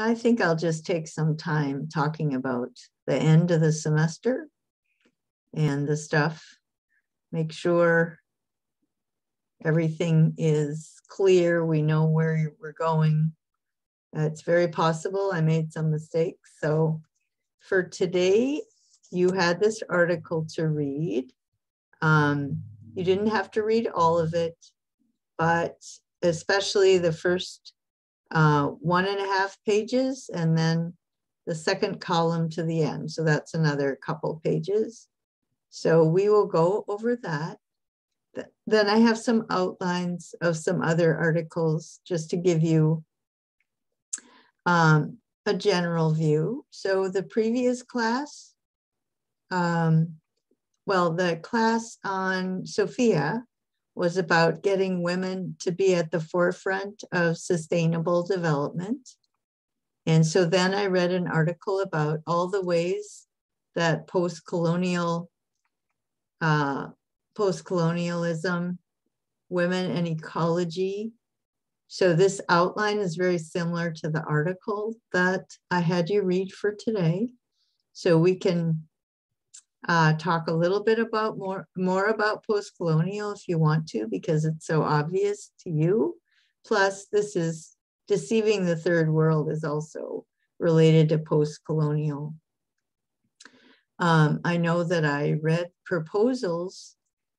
I think I'll just take some time talking about the end of the semester and the stuff. Make sure everything is clear. We know where we're going. It's very possible I made some mistakes. So for today, you had this article to read. Um, you didn't have to read all of it, but especially the first uh, one and a half pages and then the second column to the end. So that's another couple pages. So we will go over that. Then I have some outlines of some other articles just to give you um, a general view. So the previous class, um, well, the class on Sophia was about getting women to be at the forefront of sustainable development. And so then I read an article about all the ways that post-colonial, uh, post-colonialism, women and ecology. So this outline is very similar to the article that I had you read for today. So we can uh, talk a little bit about more, more about post-colonial if you want to, because it's so obvious to you. Plus, this is deceiving the third world is also related to post-colonial. Um, I know that I read proposals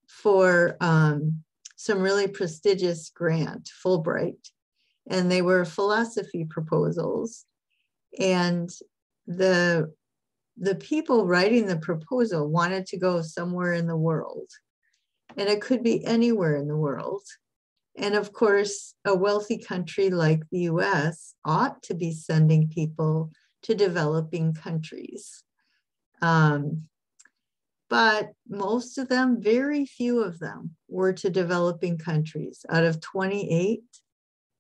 for um, some really prestigious grant, Fulbright, and they were philosophy proposals. And the the people writing the proposal wanted to go somewhere in the world. And it could be anywhere in the world. And of course, a wealthy country like the US ought to be sending people to developing countries. Um, but most of them, very few of them, were to developing countries. Out of 28,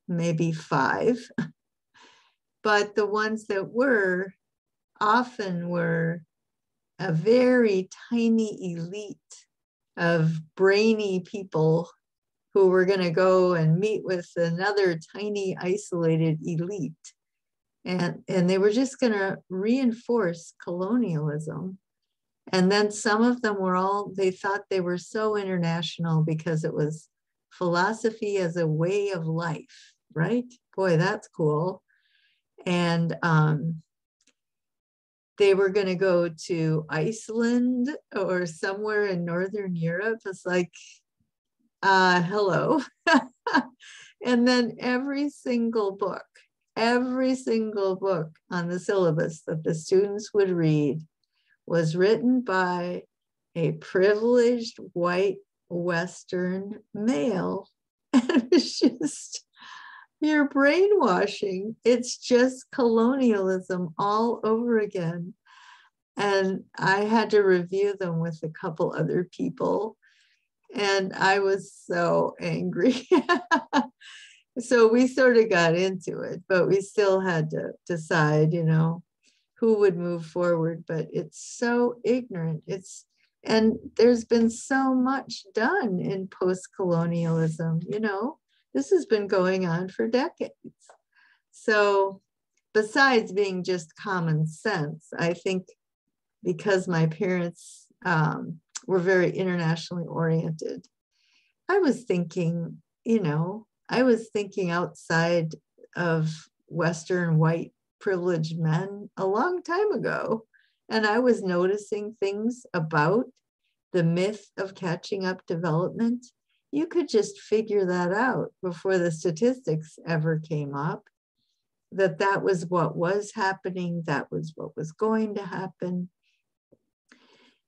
maybe five. but the ones that were often were a very tiny elite of brainy people who were going to go and meet with another tiny isolated elite. And and they were just going to reinforce colonialism. And then some of them were all they thought they were so international because it was philosophy as a way of life right? Boy that's cool. And um, they were going to go to Iceland or somewhere in Northern Europe. It's like, uh, hello. and then every single book, every single book on the syllabus that the students would read was written by a privileged white Western male. And it's just, you're brainwashing. It's just colonialism all over again. And I had to review them with a couple other people. And I was so angry. so we sort of got into it, but we still had to decide, you know, who would move forward. But it's so ignorant. It's and there's been so much done in post-colonialism, you know this has been going on for decades. So, besides being just common sense, I think because my parents um, were very internationally oriented, I was thinking, you know, I was thinking outside of Western white privileged men a long time ago. And I was noticing things about the myth of catching up development you could just figure that out before the statistics ever came up that that was what was happening that was what was going to happen.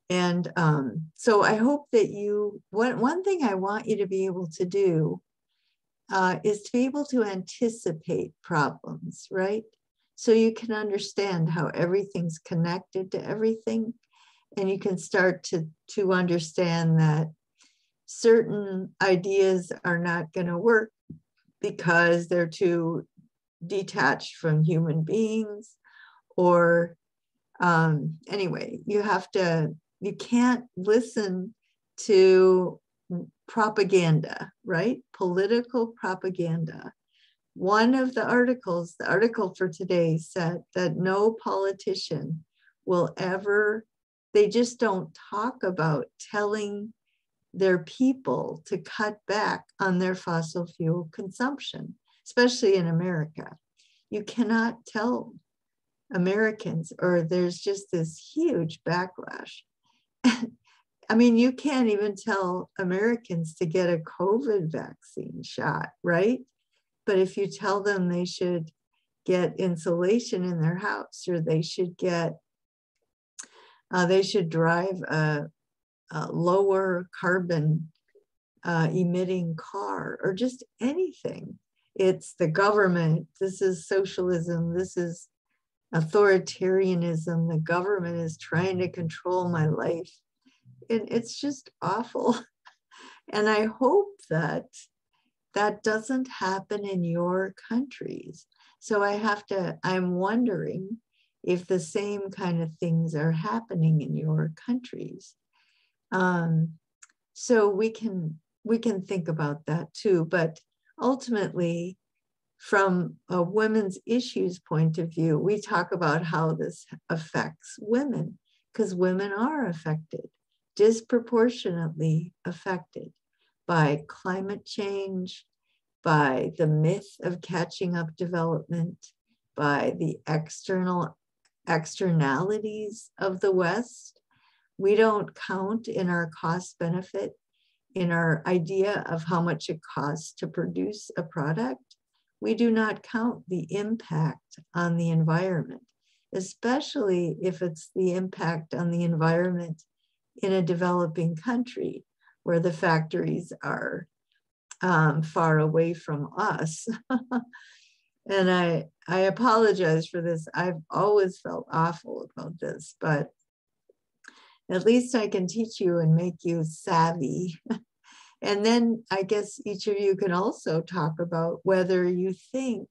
And um, so i hope that you one, one thing i want you to be able to do uh, is to be able to anticipate problems right? So you can understand how everything's connected to everything and you can start to to understand that certain ideas are not going to work because they're too detached from human beings or um, anyway you have to you can't listen to propaganda right? Political propaganda. One of the articles, the article for today said that no politician will ever, they just don't talk about telling their people to cut back on their fossil fuel consumption, especially in America. You cannot tell Americans, or there's just this huge backlash. I mean, you can't even tell Americans to get a COVID vaccine shot, right? But if you tell them they should get insulation in their house or they should get, uh, they should drive a, a lower carbon uh, emitting car or just anything. It's the government. This is socialism. This is authoritarianism. The government is trying to control my life. And it's just awful. And I hope that that doesn't happen in your countries. So I have to, I'm wondering if the same kind of things are happening in your countries. Um, so we can we can think about that too. But ultimately, from a women's issues point of view, we talk about how this affects women because women are affected, disproportionately affected by climate change, by the myth of catching up development, by the external externalities of the West. We don't count in our cost benefit, in our idea of how much it costs to produce a product. We do not count the impact on the environment, especially if it's the impact on the environment in a developing country where the factories are um, far away from us. and I, I apologize for this. I've always felt awful about this, but at least I can teach you and make you savvy. and then I guess each of you can also talk about whether you think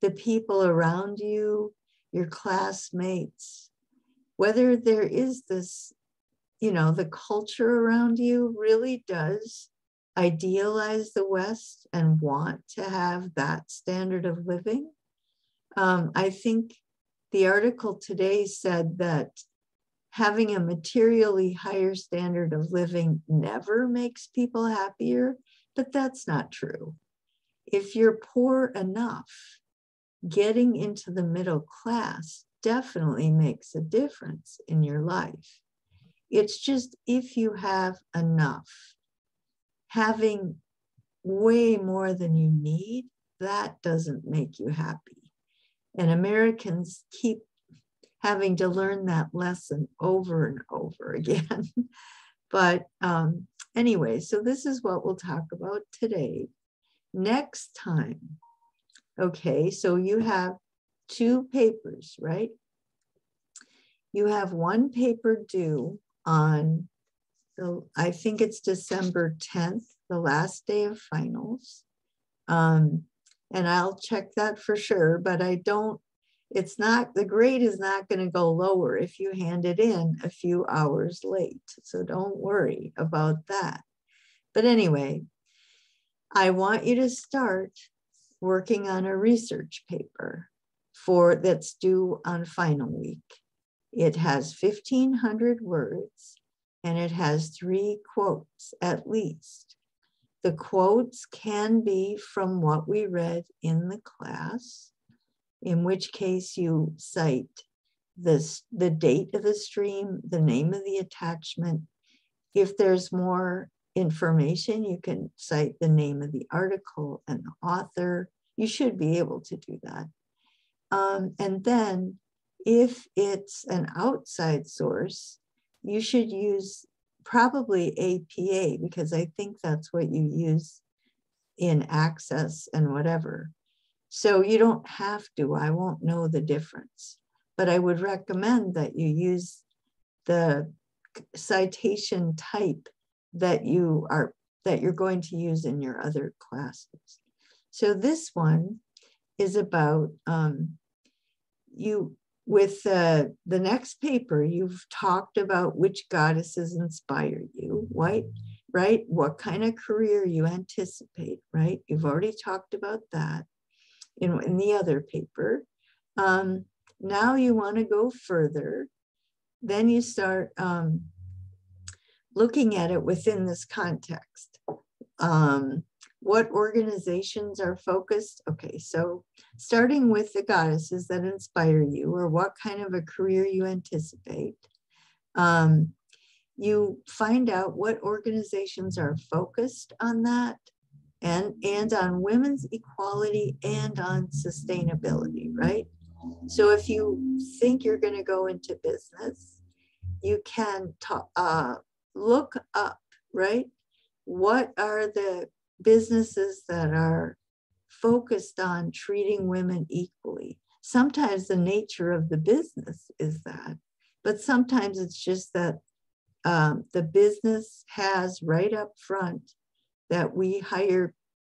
the people around you, your classmates, whether there is this you know, the culture around you really does idealize the West and want to have that standard of living. Um, I think the article today said that having a materially higher standard of living never makes people happier, but that's not true. If you're poor enough, getting into the middle class definitely makes a difference in your life. It's just if you have enough, having way more than you need, that doesn't make you happy. And Americans keep having to learn that lesson over and over again. but um, anyway, so this is what we'll talk about today. Next time, okay, so you have two papers, right? You have one paper due on the, I think it's December 10th, the last day of finals. Um, and I'll check that for sure, but I don't, it's not, the grade is not going to go lower if you hand it in a few hours late. So don't worry about that. But anyway, I want you to start working on a research paper for that's due on final week. It has 1,500 words and it has three quotes at least. The quotes can be from what we read in the class, in which case you cite this, the date of the stream, the name of the attachment. If there's more information, you can cite the name of the article and the author. You should be able to do that. Um, and then if it's an outside source, you should use probably APA because I think that's what you use in access and whatever. So you don't have to, I won't know the difference, but I would recommend that you use the citation type that you are that you're going to use in your other classes. So this one is about um, you with uh, the next paper, you've talked about which goddesses inspire you, right? Right? What kind of career you anticipate, right? You've already talked about that. In, in the other paper. Um, now you want to go further. Then you start um, looking at it within this context. Um, what organizations are focused? Okay, so starting with the goddesses that inspire you or what kind of a career you anticipate. Um, you find out what organizations are focused on that and, and on women's equality and on sustainability, right? So if you think you're going to go into business, you can talk, uh, look up, right? What are the businesses that are focused on treating women equally? Sometimes the nature of the business is that, but sometimes it's just that um, the business has right up front that we hire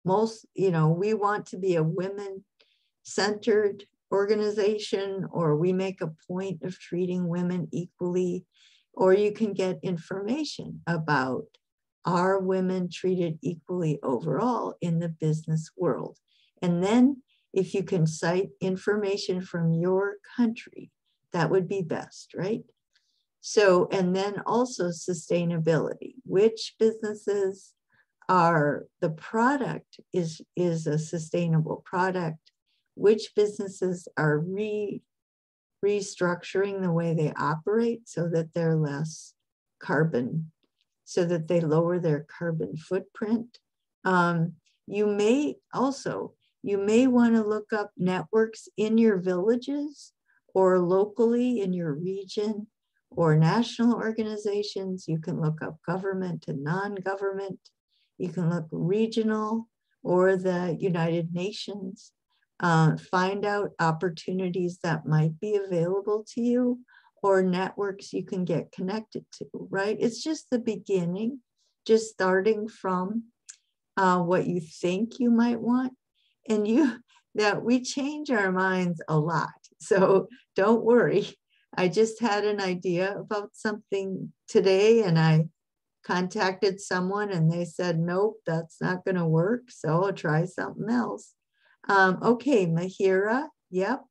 most, you know, we want to be a women centered organization or we make a point of treating women equally, or you can get information about are women treated equally overall in the business world? And then if you can cite information from your country, that would be best, right? So, and then also sustainability, which businesses are the product is, is a sustainable product which businesses are re, restructuring the way they operate so that they're less carbon, so that they lower their carbon footprint. Um, you may also, you may want to look up networks in your villages or locally in your region or national organizations. You can look up government and non-government. You can look regional or the United Nations uh, find out opportunities that might be available to you or networks you can get connected to, right? It's just the beginning, just starting from uh, what you think you might want. And you, that we change our minds a lot. So don't worry. I just had an idea about something today and I contacted someone and they said, nope, that's not going to work. So I'll try something else. Um, okay, Mahira, yep.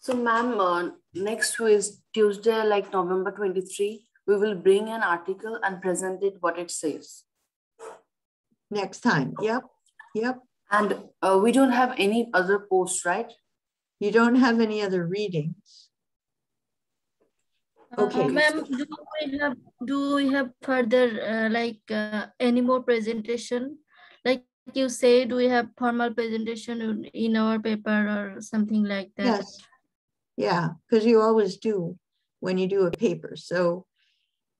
So ma'am, uh, next is Tuesday, like November 23, we will bring an article and present it what it says. Next time, yep, yep. And uh, we don't have any other posts, right? You don't have any other readings. Okay. Uh, Ma'am, do we have do we have further uh, like uh, any more presentation? Like you said do we have formal presentation in our paper or something like that. Yes. Yeah, because you always do when you do a paper. So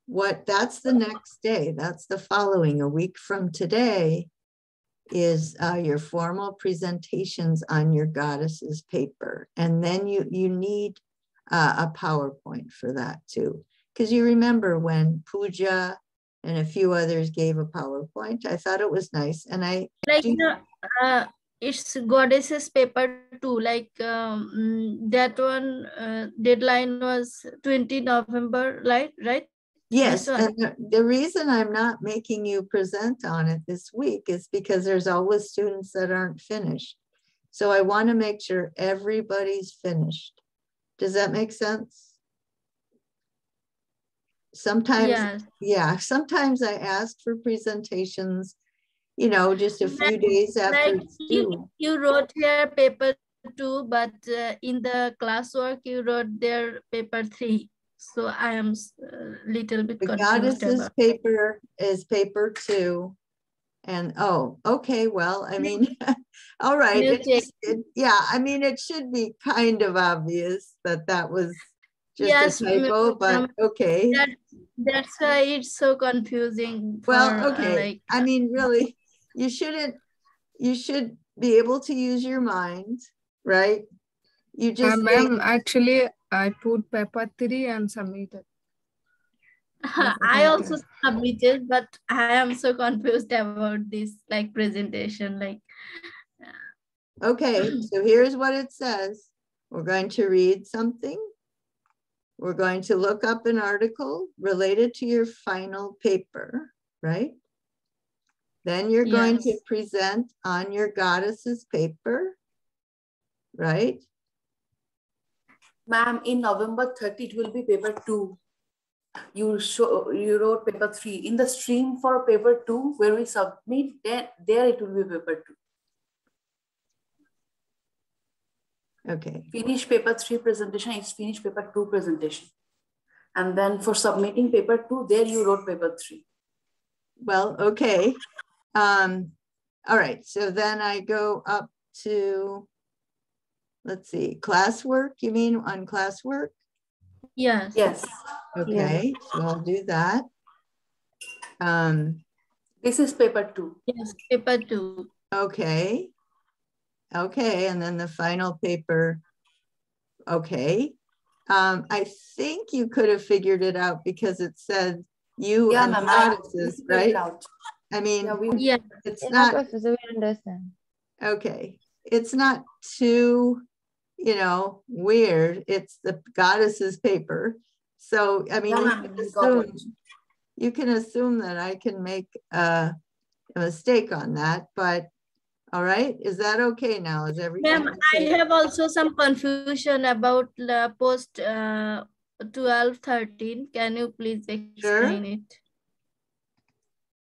what that's the next day, that's the following, a week from today is uh, your formal presentations on your goddess's paper. And then you, you need uh, a PowerPoint for that too. Because you remember when Puja and a few others gave a PowerPoint. I thought it was nice. And I like do, uh, it's goddesses paper too. Like um, that one uh, deadline was 20 November, right? Right? Yes, and the, the reason I'm not making you present on it this week is because there's always students that aren't finished. So I want to make sure everybody's finished. Does that make sense? sometimes yes. yeah sometimes i asked for presentations you know just a few like, days after like you, you wrote your paper two but uh, in the classwork you wrote their paper three so i am a uh, little bit the goddess's about. paper is paper two and oh okay well i mean all right it, it, yeah i mean it should be kind of obvious that that was just yes, a typo, but okay. That, that's why it's so confusing. For, well, uh, okay. Uh, like, I mean, really, you shouldn't. You should be able to use your mind, right? You just. Uh, ma'am, actually, I put paper three and submitted. I also submitted, but I am so confused about this like presentation. Like, uh, okay, so here's what it says. We're going to read something we're going to look up an article related to your final paper, right? Then you're yes. going to present on your goddess's paper. right? Ma'am, in November 30, it will be paper two. You show you wrote paper three. In the stream for paper two, where we submit, there, there it will be paper two. Okay, Finish paper three presentation is finish paper two presentation. And then for submitting paper two, there you wrote paper three. well, okay. Um, all right, so then I go up to, let's see, classwork, you mean on classwork? Yes. Yes, Okay, so I'll do that. Um, this is paper two. Yes. Paper two. okay. Okay, and then the final paper. Okay. Um, I think you could have figured it out because it said you Yeah, and ma'am. I- goddesses, we figured it right? out. I mean, Yeah, we, Yeah. it's Yeah, not, Professor, we understand. okay, it's not too, you know, weird. It's the goddess's paper. So, I mean, Yeah, you can we got it. assume, you can assume that I can make a, a mistake on that, but, all right, is that okay now? Is everything? Ma'am, I have also some confusion about the post uh, 12, 13. Can you please explain it?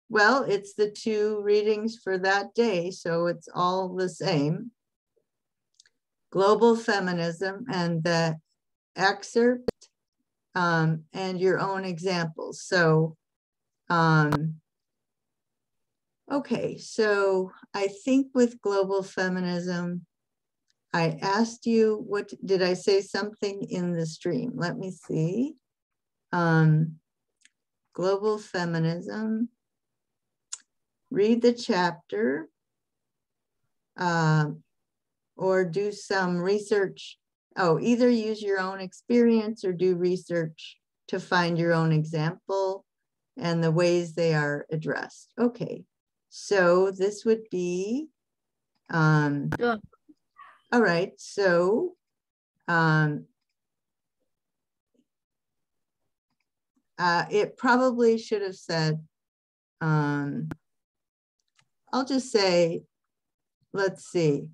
Well, it's the two readings for that day, so it's all the same. Global feminism and the excerpt um, and your own examples. So, um, okay, so I think with global feminism, I asked you, what, did I say something in the stream? Let me see. Um, global feminism read the chapter um, or do some research. Oh, either use your own experience or do research to find your own example and the ways they are addressed. Okay, so this would be, um, Sure. all right, so um, uh, it probably should have said, um, I'll just say, let's see,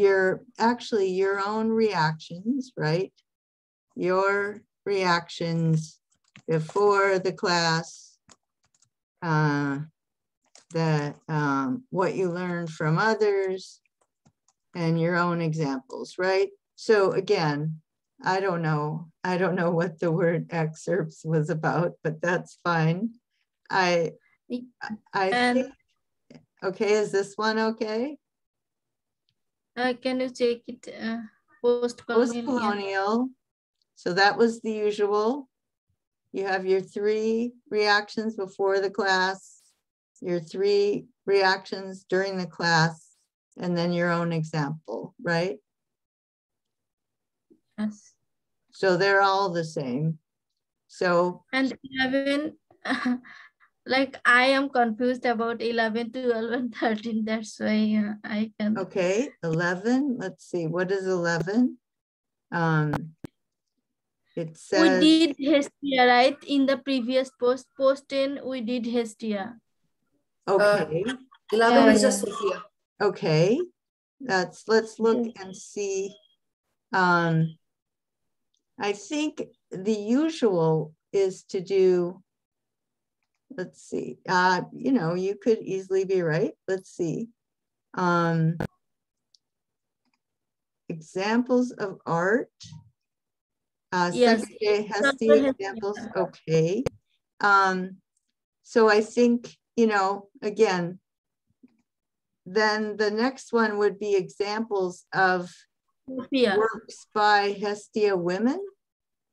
your, actually your own reactions, right? Your reactions before the class, uh, the, um, what you learned from others and your own examples, right? So again, I don't know, I don't know what the word excerpts was about, but that's fine. I, I think Okay, is this one okay? Uh, can you check it? Uh, post colonial. Post-colonial. So that was the usual. You have your three reactions before the class, your three reactions during the class, and then your own example, right? Yes. So they're all the same. So, And 11, like I am confused about 11, 12, and 13. That's why uh, I can. okay, 11, let's see, what is 11? Um, It says. We says, did Hestia, right? In the previous post, post 10, we did Hestia. okay. 11 Yeah, is just yeah. Sophia. Okay, that's, let's look and see. Um, I think the usual is to do, let's see, uh, you know, you could easily be right. Let's see. Um, examples of art. Uh, Yes, Secretary Dr. Hestia Hestia. examples, okay. Um, so I think, you know, again, then the next one would be examples of Sophia. works by Hestia women.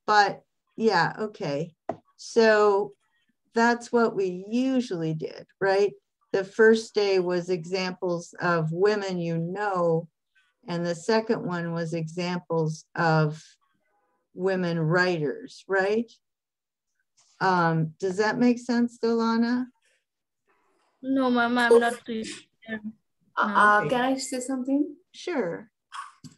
But yeah, okay. So that's what we usually did, right? The first day was examples of women you know, and the second one was examples of women writers, right? Um, does that make sense, Dolana? No, ma'am, I'm not clear. Uh, No. uh, Okay. can I say something? Sure.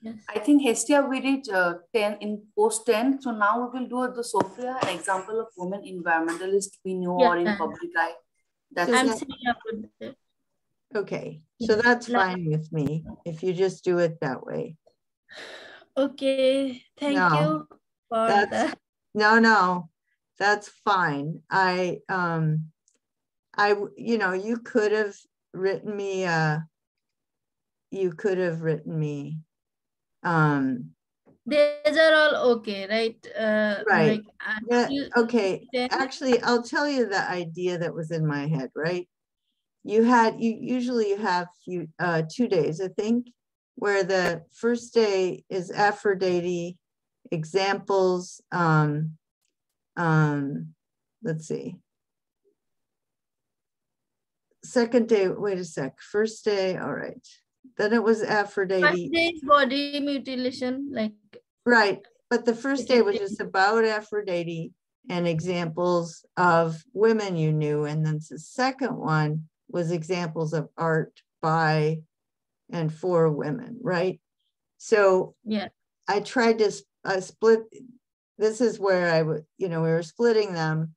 Yes. I think Hestia we did uh, 10 in post 10. So now we will do the Sophia, an example of women environmentalist we know or in public eye. That's I'm that- saying about that. Okay, so that's fine with me if you just do it that way. Okay, thank No, you for that's- that. No, no, that's fine. I, um, I, w- you know, you could have written me, uh, you could have written me, um, These are all okay, right? Uh, Right. like, yeah, you- okay. then- Actually, I'll tell you the idea that was in my head, right? You had, you usually you have few, uh, two days, I think, where the first day is Aphrodite examples, um, um, let's see. Second day, wait a sec, first day, all right. Then it was First Aphrodite, day is body mutilation, like, right? But the first day was just about Aphrodite and examples of women you knew. And then the second one was examples of art by and for women, right? So yeah, I tried to s- uh, split, this is where I would, you know, we were splitting them.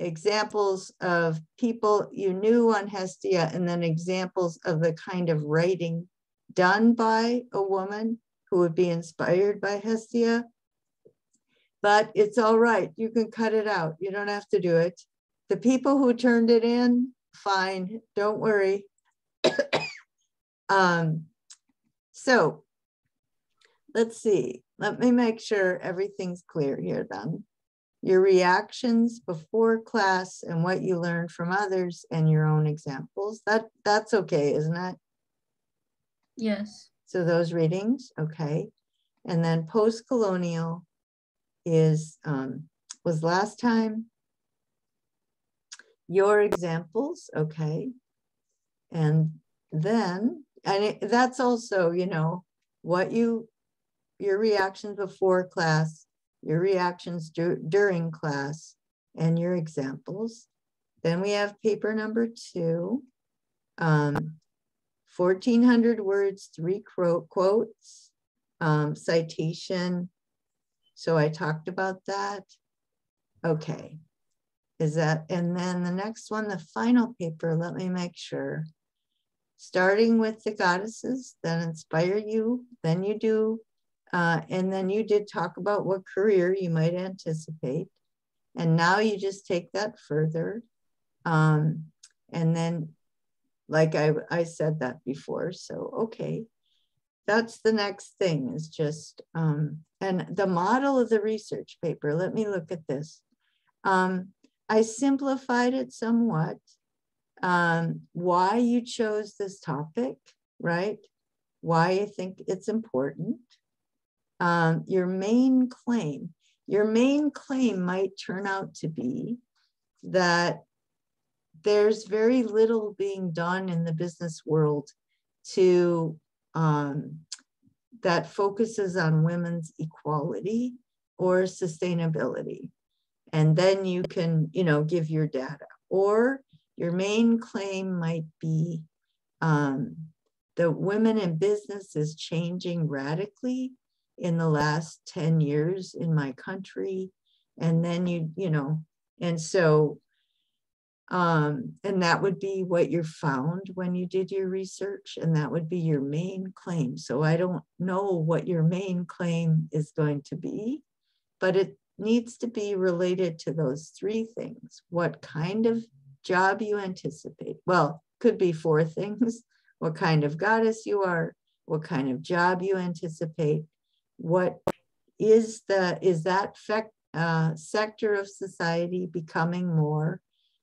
Examples of people you knew on Hestia and then examples of the kind of writing done by a woman who would be inspired by Hestia. But it's all right, you can cut it out, you don't have to do it. The people who turned it in, fine, don't worry. Um, so let's see, let me make sure everything's clear here then. Your reactions before class and what you learned from others and your own examples. That that's okay, isn't it? yes, So those readings, okay. And then post-colonial is um, was last time. Your examples, okay. And then, and it, that's also, you know, what you, your reactions before class, your reactions dur- during class, and your examples. Then we have paper number two. Um, 1400 words, three quote, quotes, um, citation. So I talked about that. Okay. Is that, and then the next one, the final paper, let me make sure. Starting with the goddesses that inspire you, then you do, uh, and then you did talk about what career you might anticipate. And now you just take that further. Um, and then like I, I said that before, so okay. That's the next thing is just, um, and the model of the research paper, let me look at this. Um, I simplified it somewhat. Um, why you chose this topic, right? Why you think it's important. Um, your main claim, your main claim might turn out to be that there's very little being done in the business world to um, that focuses on women's equality or sustainability. And then you can, you know, give your data. Or your main claim might be um, the women in business is changing radically in the last 10 years in my country. And then you, you know, and so um, and that would be what you found when you did your research, and that would be your main claim. So I don't know what your main claim is going to be, but it needs to be related to those three things. What kind of job you anticipate? Well, could be four things. What kind of goddess you are, what kind of job you anticipate, what is the is that uh, sector of society becoming more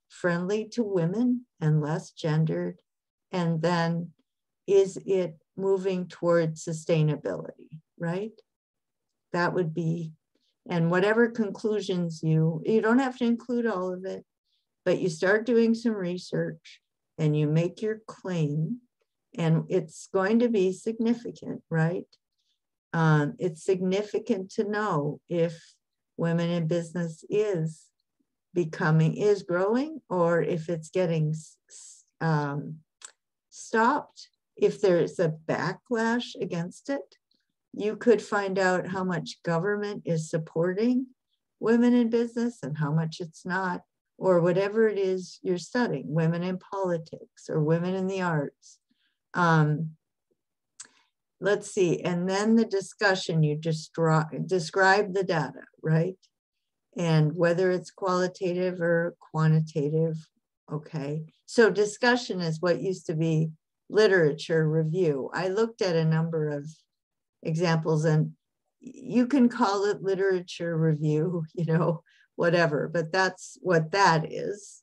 friendly to women and less gendered? And then is it moving toward sustainability, right? That would be, and whatever conclusions you, you don't have to include all of it, but you start doing some research and you make your claim and it's going to be significant, right? Um, it's significant to know if women in business is becoming is growing or if it's getting um, stopped. If there's a backlash against it you could find out how much government is supporting women in business and how much it's not or whatever it is you're studying women in politics or women in the arts. Um, let's see, and then the discussion, you just draw, describe the data, right? And whether it's qualitative or quantitative, okay. So discussion is what used to be literature review. I looked at a number of examples and you can call it literature review, you know, whatever, but that's what that is.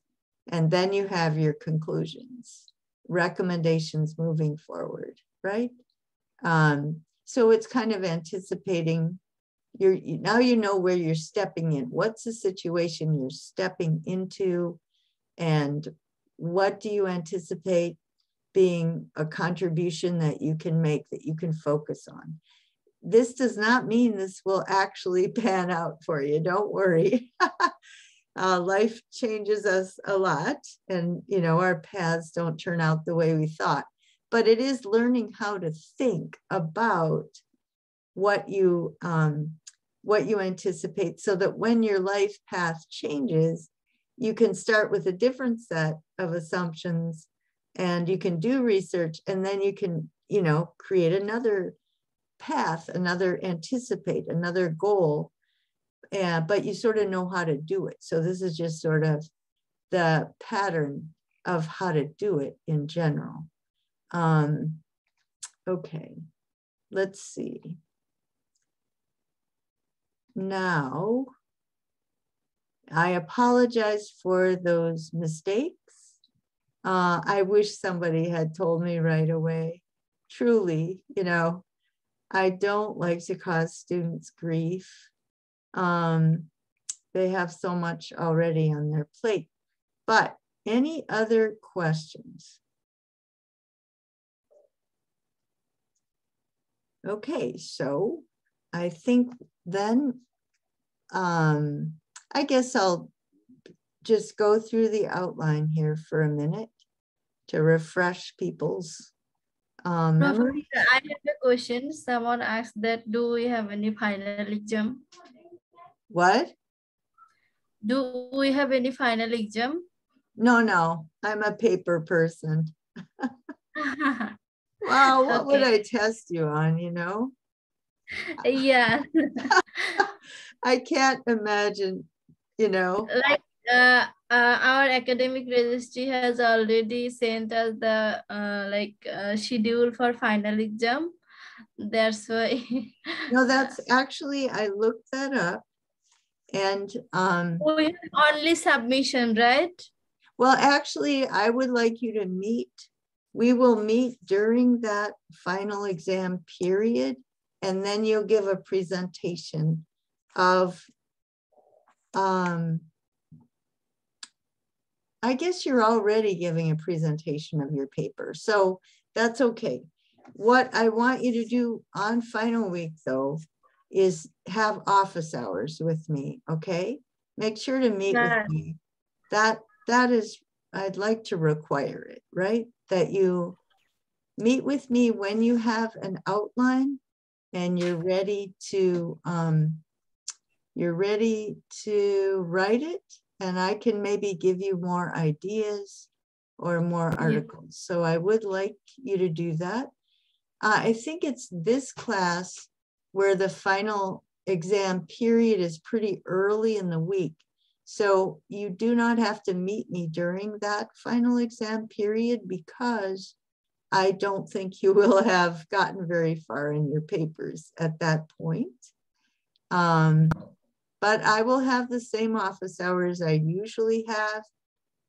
And then you have your conclusions, recommendations moving forward, right? Um, so it's kind of anticipating you're now you know where you're stepping in. What's the situation you're stepping into? And what do you anticipate being a contribution that you can make that you can focus on? This does not mean this will actually pan out for you. Don't worry. uh, life changes us a lot, and you know our paths don't turn out the way we thought but it is learning how to think about what you um, what you anticipate so that when your life path changes you can start with a different set of assumptions and you can do research and then you can you know create another path another anticipate another goal and but you sort of know how to do it. So this is just sort of the pattern of how to do it in general um, okay, let's see. Now, I apologize for those mistakes. Uh, I wish somebody had told me right away. Truly, you know, I don't like to cause students grief. Um, they have so much already on their plate. But any other questions? Okay, so I think then um, I guess I'll just go through the outline here for a minute to refresh people's um, memory. I have a question. Someone asked that, do we have any final exam? What? Do we have any final exam? No, no, I'm a paper person. Wow, what okay. would I test you on, you know? Yeah. I can't imagine, you know. Like uh, uh, our academic registry has already sent us the uh, like uh, schedule for final exam. That's why. no, that's actually I looked that up, and um. Only submission, right? Well, actually, I would like you to meet we will meet during that final exam period, and then you'll give a presentation of, um, I guess you're already giving a presentation of your paper, so that's okay. What I want you to do on final week though, is have office hours with me, okay? Make sure to meet with me. That that is, I'd like to require it, right? that you meet with me when you have an outline and you're ready to um, you're ready to write it and I can maybe give you more ideas or more articles. So I would like you to do that. Uh, I think it's this class where the final exam period is pretty early in the week. So you do not have to meet me during that final exam period because I don't think you will have gotten very far in your papers at that point. Um, but I will have the same office hours I usually have.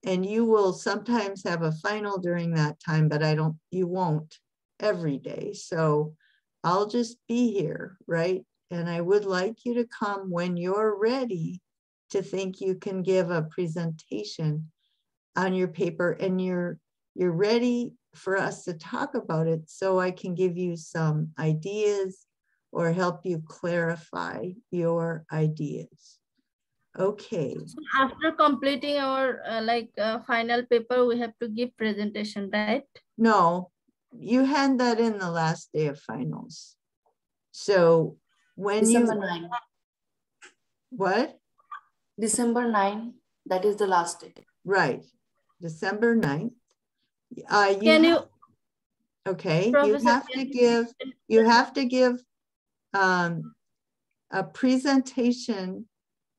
And you will sometimes have a final during that time, but I don't, you won't every day. So I'll just be here, right? And I would like you to come when you're ready to think you can give a presentation on your paper and you're you're ready for us to talk about it so I can give you some ideas or help you clarify your ideas. Okay. So after completing our uh, like uh, final paper, we have to give presentation, right? No, you hand that in the last day of finals. So when December you 9. what? December 9, that is the last day. Right, December 9th. Uh, you Can you Okay, you have to give, you have to give um, a presentation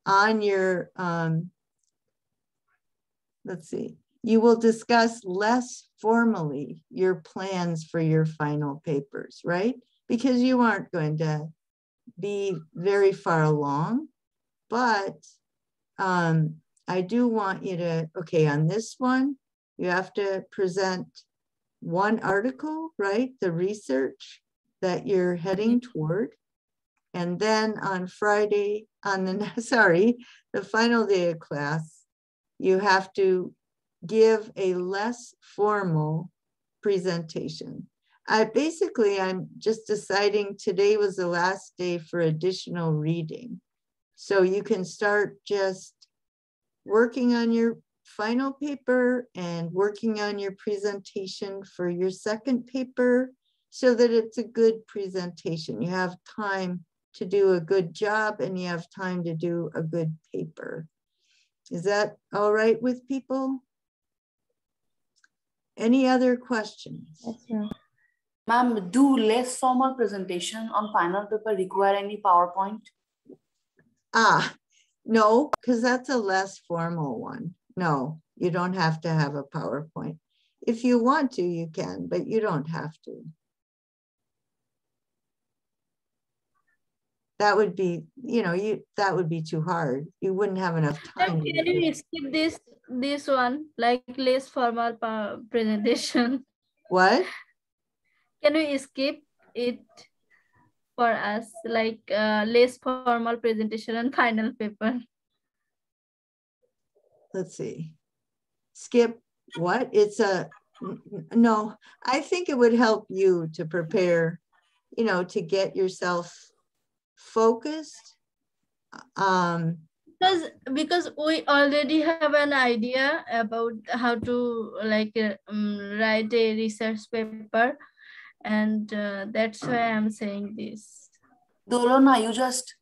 on your, um, let's see, you will discuss less formally your plans for your final papers, right? Because you aren't going to be very far along, but um, I do want you to, okay, on this one, you have to present one article, right? The research that you're heading toward. And then on Friday, on the, sorry, the final day of class, you have to give a less formal presentation. I basically, I'm just deciding today was the last day for additional reading. So you can start just working on your final paper and working on your presentation for your second paper so that it's a good presentation. You have time to do a good job and you have time to do a good paper. Is that all right with people? Any other questions? Ma'am, do less formal presentation on final paper require any PowerPoint? Ah, no, because that's a less formal one. No, you don't have to have a PowerPoint. If you want to, you can, but you don't have to. That would be, you know, you, that would be too hard. You wouldn't have enough time. Can you skip this this one like less formal presentation? What? Can we skip it for us like uh, less formal presentation and final paper? Let's see. Skip what? It's a, no, I think it would help you to prepare, you know, to get yourself focused. Um, because because we already have an idea about how to like uh, um, write a research paper and uh, that's why i'm saying this Dolona, you just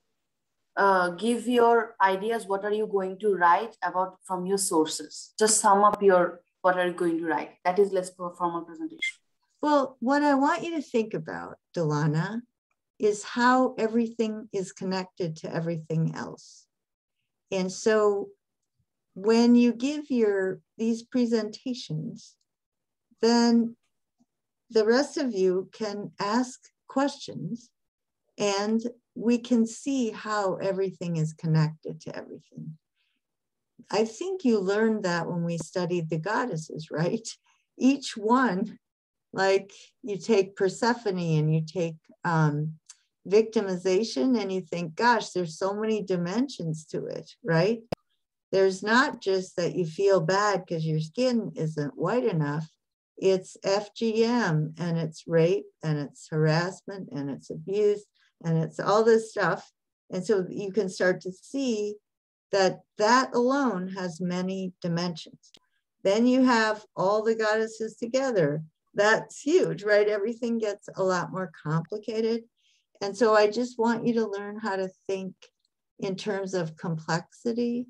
uh, give your ideas. What are you going to write about from your sources? Just sum up your what are you going to write. That is less for formal presentation. Well, what I want you to think about, Delana, is how everything is connected to everything else. And so when you give your these presentations, then the rest of you can ask questions and we can see how everything is connected to everything. I think you learned that when we studied the goddesses, right? Each one like you take Persephone and you take um, victimization and you think, gosh, there's so many dimensions to it, right? There's not just that you feel bad because your skin isn't white enough. It's FGM and it's rape and it's harassment and it's abuse and it's all this stuff. And so you can start to see that that alone has many dimensions. Then you have all the goddesses together. That's huge, right? Everything gets a lot more complicated. And so I just want you to learn how to think in terms of complexity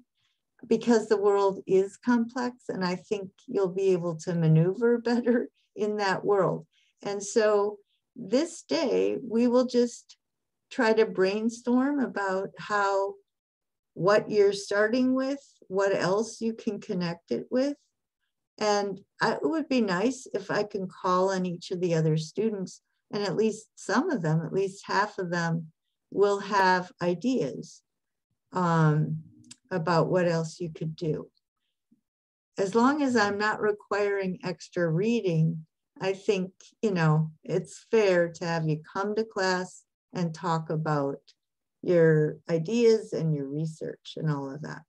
because the world is complex and I think you'll be able to maneuver better in that world. And so this day we will just try to brainstorm about how what you're starting with, what else you can connect it with. And it would be nice if I can call on each of the other students and at least some of them, at least half of them will have ideas um, about what else you could do. As long as I'm not requiring extra reading, I think, you know, it's fair to have you come to class and talk about your ideas and your research and all of that.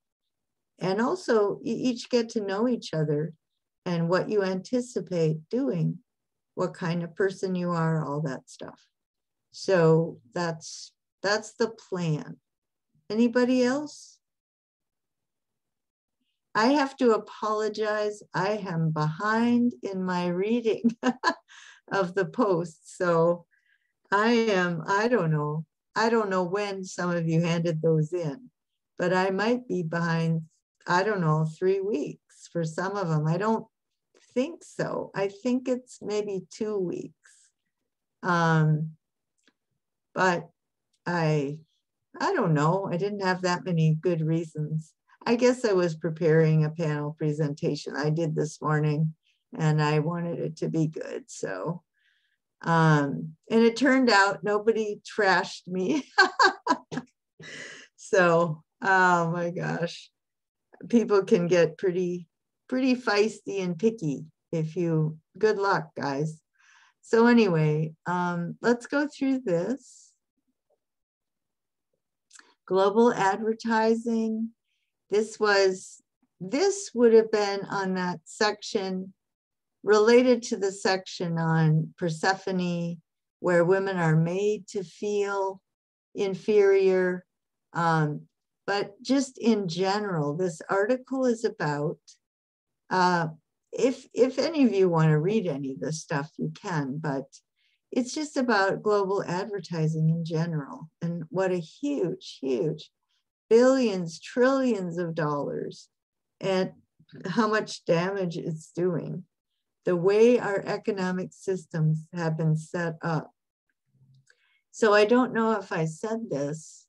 And also, you each get to know each other and what you anticipate doing, what kind of person you are, all that stuff. So that's that's the plan. Anybody else? I have to apologize. I am behind in my reading of the post. So I am, I don't know. I don't know when some of you handed those in, but I might be behind, I don't know, three weeks for some of them. I don't think so. I think it's maybe two weeks. Um, but I, I don't know. I didn't have that many good reasons. I guess I was preparing a panel presentation I did this morning and I wanted it to be good. So, um, and it turned out nobody trashed me. so, oh my gosh, people can get pretty, pretty feisty and picky if you, good luck, guys. So anyway, um, let's go through this. Global advertising. This was, this would have been on that section related to the section on Persephone, where women are made to feel inferior. Um, but just in general, this article is about, uh, if, if any of you want to read any of this stuff, you can, but it's just about global advertising in general and what a huge, huge billions, trillions of dollars and how much damage it's doing the way our economic systems have been set up. So I don't know if I said this,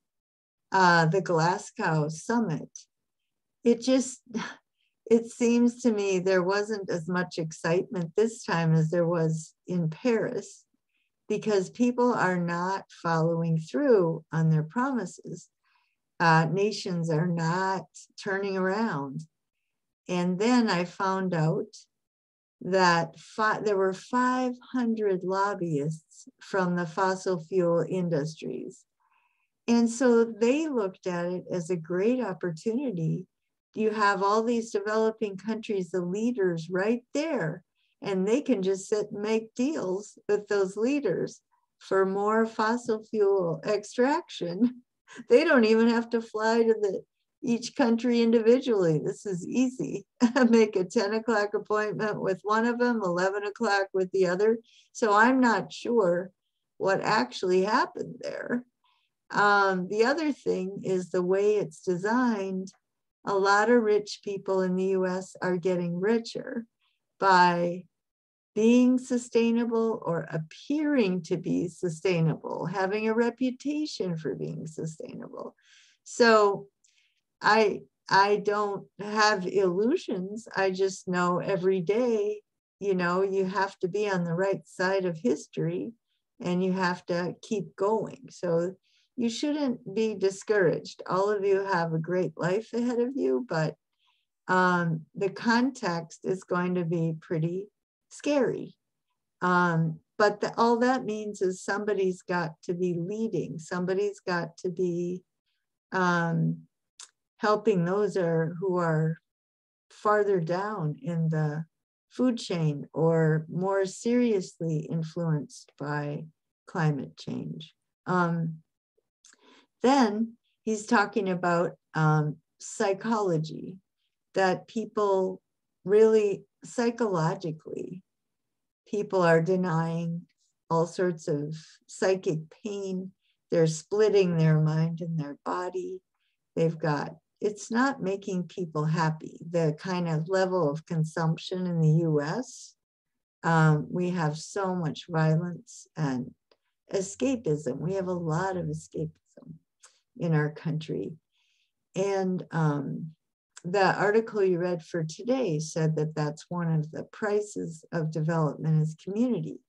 uh, the Glasgow summit, it just, it seems to me there wasn't as much excitement this time as there was in Paris because people are not following through on their promises. Uh, nations are not turning around. And then I found out that there were 500 lobbyists from the fossil fuel industries. And so they looked at it as a great opportunity. You have all these developing countries, the leaders right there, and they can just sit and make deals with those leaders for more fossil fuel extraction. They don't even have to fly to the each country individually. This is easy. Make a 10 o'clock appointment with one of them, 11 o'clock with the other. So I'm not sure what actually happened there. Um, the other thing is the way it's designed. A lot of rich people in the US are getting richer by being sustainable or appearing to be sustainable, having a reputation for being sustainable. So I I don't have illusions. I just know every day, you know, you have to be on the right side of history and you have to keep going. So you shouldn't be discouraged. All of you have a great life ahead of you, but um, the context is going to be pretty scary. Um, but the, all that means is somebody's got to be leading, somebody's got to be um, helping those are who are farther down in the food chain or more seriously influenced by climate change. Um, then he's talking about um, psychology, that people really psychologically, people are denying all sorts of psychic pain. They're splitting their mind and their body. They've got it's not making people happy. The kind of level of consumption in the US, um, we have so much violence and escapism. We have a lot of escapism in our country. And um, the article you read for today said that that's one of the prices of development is community.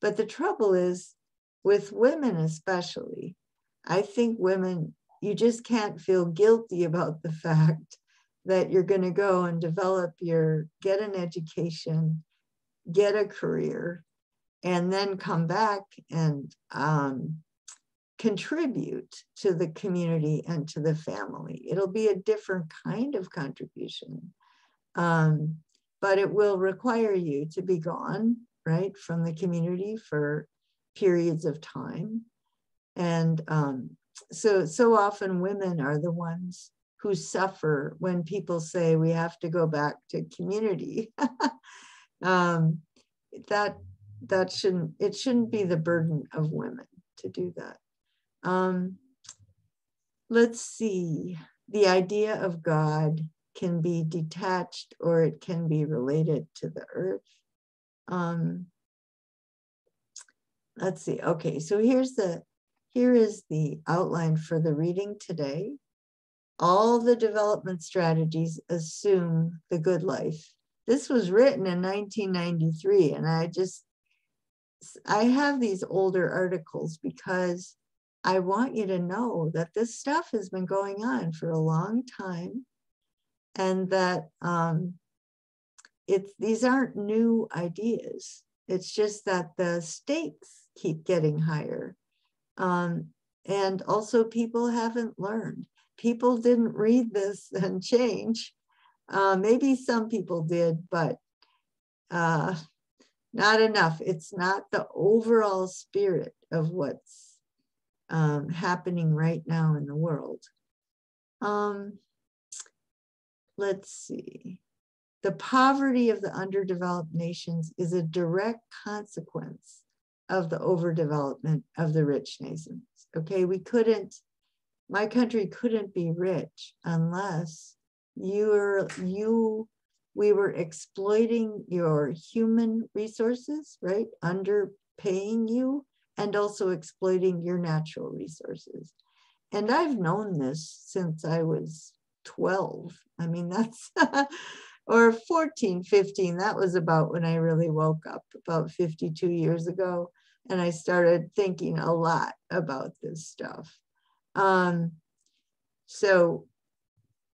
But the trouble is with women, especially, I think women you just can't feel guilty about the fact that you're going to go and develop your, get an education, get a career, and then come back and um, contribute to the community and to the family. It'll be a different kind of contribution, um, but it will require you to be gone, right, from the community for periods of time. And um, so so often women are the ones who suffer when people say we have to go back to community um, that that shouldn't it shouldn't be the burden of women to do that um, let's see the idea of god can be detached or it can be related to the earth. Um, let's see. Okay, so here's the here is the outline for the reading today. All the development strategies assume the good life. This was written in 1993, and I just I have these older articles because I want you to know that this stuff has been going on for a long time and that um, it's these aren't new ideas. It's just that the stakes keep getting higher. Um, and also people haven't learned. People didn't read this and change. Uh, maybe some people did, but uh, not enough. It's not the overall spirit of what's um, happening right now in the world. Um, let's see. The poverty of the underdeveloped nations is a direct consequence of the overdevelopment of the rich nations. Okay, we couldn't, my country couldn't be rich unless you're, you, we were exploiting your human resources, right? Underpaying you and also exploiting your natural resources. And I've known this since I was 12. I mean, that's, or 14, 15. That was about when I really woke up, about 52 years ago. And I started thinking a lot about this stuff. Um, so,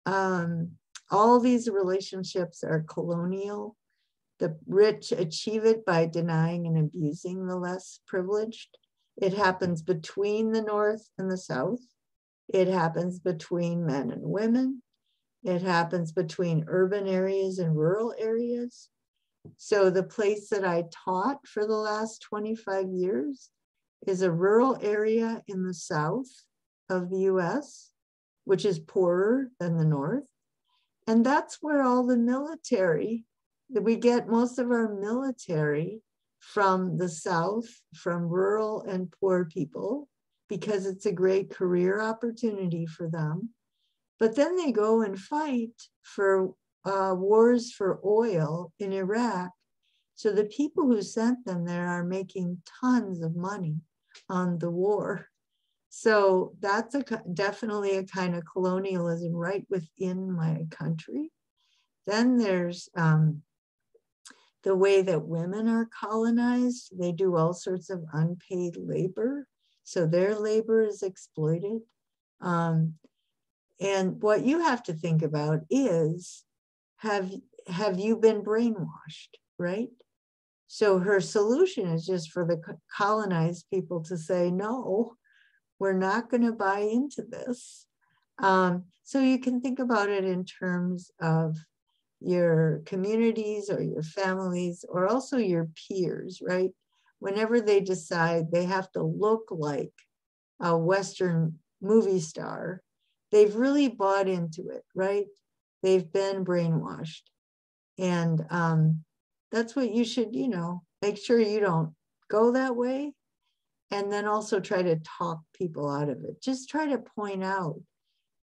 um, all these relationships are colonial. The rich achieve it by denying and abusing the less privileged. It happens between the North and the South. It happens between men and women. It happens between urban areas and rural areas. So the place that I taught for the last 25 years is a rural area in the south of the US, which is poorer than the north. And that's where all the military, we get most of our military from the South, from rural and poor people, because it's a great career opportunity for them. But then they go and fight for uh, wars for oil in Iraq. So the people who sent them there are making tons of money on the war. So that's a definitely a kind of colonialism right within my country. Then there's um, the way that women are colonized. They do all sorts of unpaid labor. So their labor is exploited. Um, and what you have to think about is have, have you been brainwashed, right? So her solution is just for the colonized people to say, no, we're not going to buy into this. Um, so you can think about it in terms of your communities or your families or also your peers, right? Whenever they decide they have to look like a Western movie star, they've really bought into it, right? They've been brainwashed. And um, that's what you should, you know, make sure you don't go that way. And then also try to talk people out of it. Just try to point out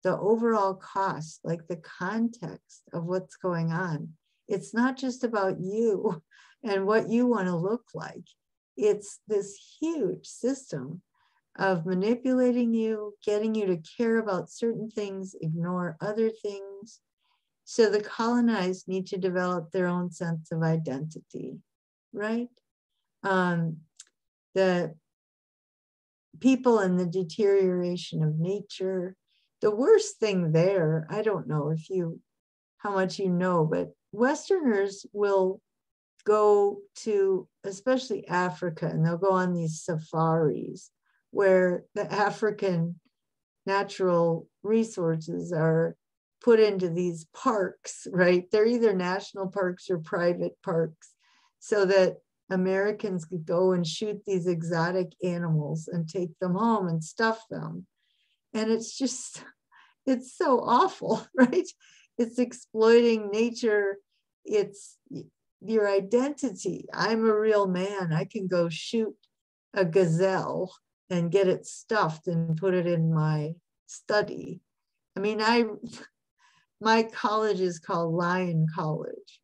the overall cost, like the context of what's going on. It's not just about you and what you want to look like. It's this huge system of manipulating you, getting you to care about certain things, ignore other things. So the colonized need to develop their own sense of identity, right? Um, the people and the deterioration of nature, the worst thing there, I don't know if you, how much you know, but Westerners will go to, especially Africa, and they'll go on these safaris where the African natural resources are put into these parks, right? They're either national parks or private parks, so that Americans could go and shoot these exotic animals and take them home and stuff them and it's just it's so awful right it's exploiting nature it's your identity i'm a real man i can go shoot a gazelle and get it stuffed and put it in my study i mean i my college is called Lyon College.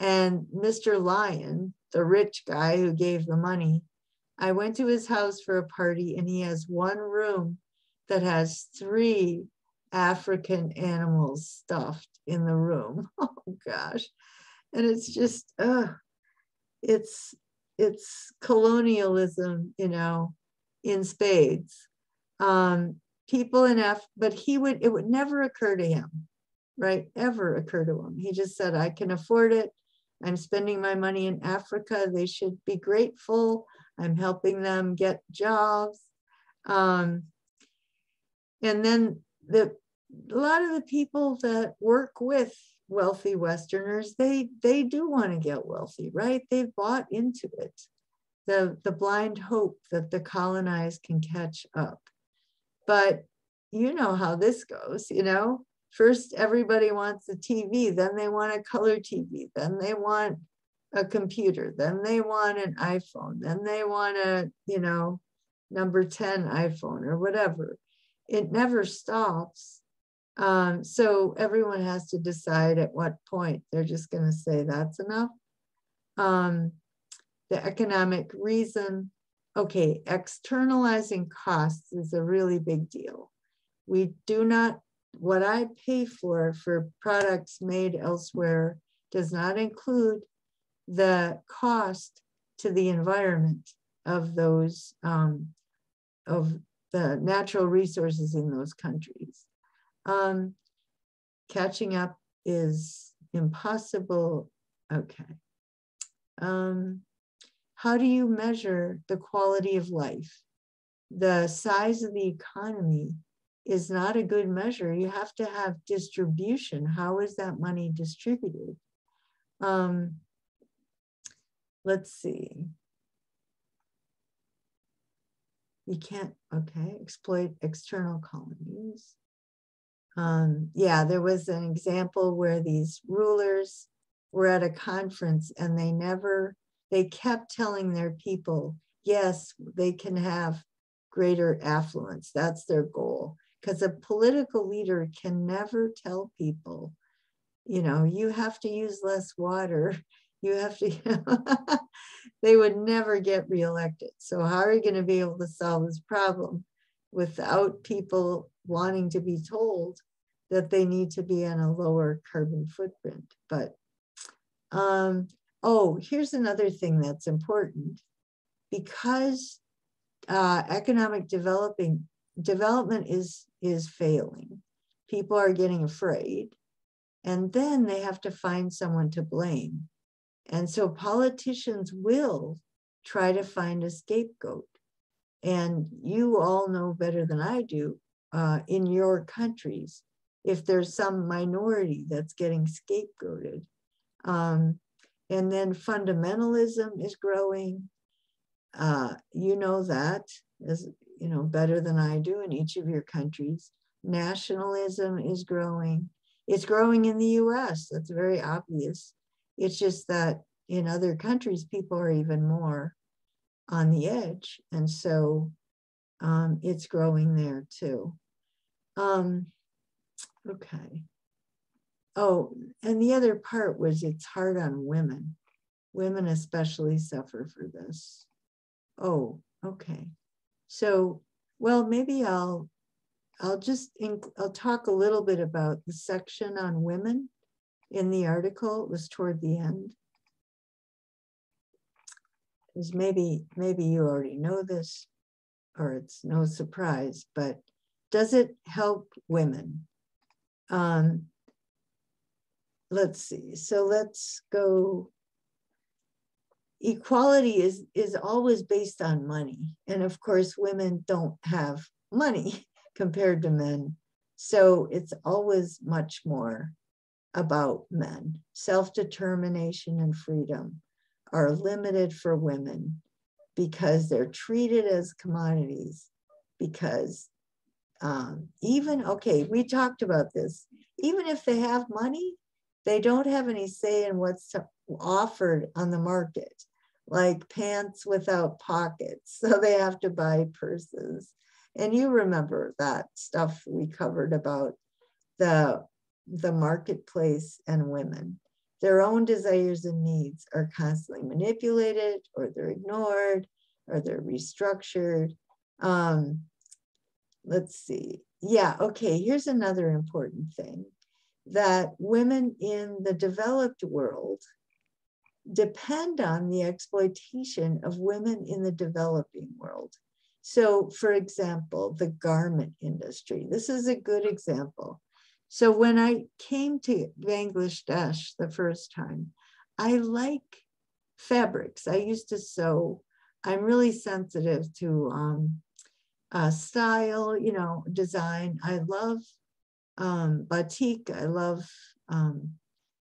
And Mr. Lyon the rich guy who gave the money, I went to his house for a party and he has one room that has three African animals stuffed in the room. Oh gosh. And it's just, uh, it's, it's colonialism, you know, in spades. Um, people in F, but he would, it would never occur to him, right? Ever occur to him. He just said, I can afford it. I'm spending my money in Africa. They should be grateful. I'm helping them get jobs. Um, and then the a lot of the people that work with wealthy Westerners, they they do want to get wealthy, right? They've bought into it. The, the blind hope that the colonized can catch up. But you know how this goes, you know? First, everybody wants a TV, then they want a color TV, then they want a computer, then they want an iPhone, then they want a, you know, number 10 iPhone or whatever. It never stops. Um, so everyone has to decide at what point they're just going to say that's enough. Um, the economic reason, okay, externalizing costs is a really big deal. We do not, what I pay for for products made elsewhere does not include the cost to the environment of those, um, of the natural resources in those countries. Um, catching up is impossible. Okay. Um, how do you measure the quality of life? The size of the economy is not a good measure. You have to have distribution. How is that money distributed? Um, let's see. You can't, okay, exploit external colonies. Um, yeah, there was an example where these rulers were at a conference and they never, they kept telling their people, yes, they can have greater affluence. That's their goal. Because a political leader can never tell people, you know, you have to use less water. You have to, they would never get reelected. So, how are you going to be able to solve this problem without people wanting to be told that they need to be on a lower carbon footprint. But, um, oh, here's another thing that's important. Because uh, economic developing development is is failing, people are getting afraid, and then they have to find someone to blame. And so politicians will try to find a scapegoat. And you all know better than I do uh, in your countries if there's some minority that's getting scapegoated. Um, and then fundamentalism is growing. Uh, you know that as you know better than I do in each of your countries. Nationalism is growing. It's growing in the US. That's very obvious. It's just that in other countries, people are even more on the edge. And so um, it's growing there too. Um, Okay. Oh, and the other part was it's hard on women. Women especially suffer for this. Oh, okay. So, well, maybe I'll I'll just I'll talk a little bit about the section on women in the article. It was toward the end. Because maybe maybe you already know this, or it's no surprise, but does it help women? Um, let's see. So let's go. Equality is is always based on money, and of course, women don't have money compared to men. So it's always much more about men. Self determination and freedom are limited for women because they're treated as commodities, because um, even, okay, we talked about this. Even if they have money, they don't have any say in what's offered on the market, like pants without pockets. So they have to buy purses. And you remember that stuff we covered about the the marketplace and women. Their own desires and needs are constantly manipulated or they're ignored or they're restructured. Um, let's see. Yeah, okay, here's another important thing that women in the developed world depend on the exploitation of women in the developing world. So, for example, the garment industry. This is a good example. So, when I came to Bangladesh the first time, I like fabrics. I used to sew. I'm really sensitive to um, uh, style, you know, design. I love um, batik. I love, um,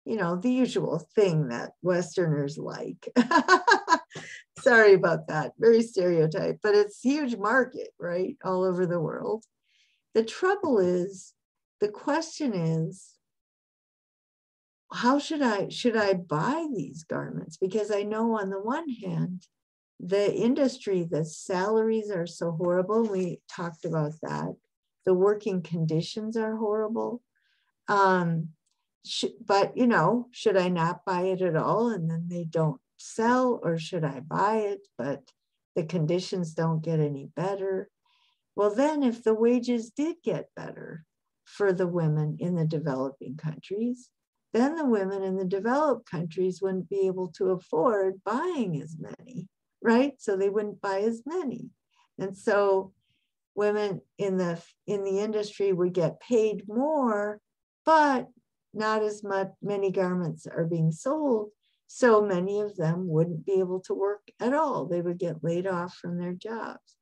you know, the usual thing that Westerners like. Sorry about that. Very stereotype, but it's huge market, right? All over the world. The trouble is, the question is, how should I should I buy these garments? Because I know on the one hand, the industry, the salaries are so horrible. We talked about that. The working conditions are horrible. Um, sh- but you know, should I not buy it at all and then they don't sell, or should I buy it but the conditions don't get any better? Well, then, if the wages did get better for the women in the developing countries, then the women in the developed countries wouldn't be able to afford buying as many right? So they wouldn't buy as many. And so women in the in the industry would get paid more, but not as much many garments are being sold. So many of them wouldn't be able to work at all. They would get laid off from their jobs.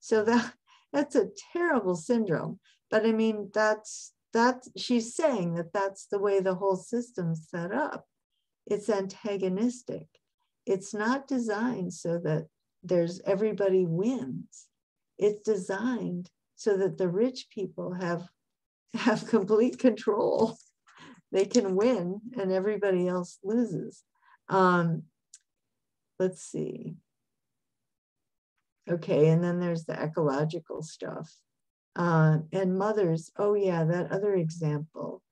So that that's a terrible syndrome. But I mean, that's that's she's saying that that's the way the whole system's set up. It's antagonistic it's not designed so that there's everybody wins. It's designed so that the rich people have have complete control. They can win and everybody else loses. Um, let's see. Okay, and then there's the ecological stuff. Uh, and mothers, oh yeah, that other example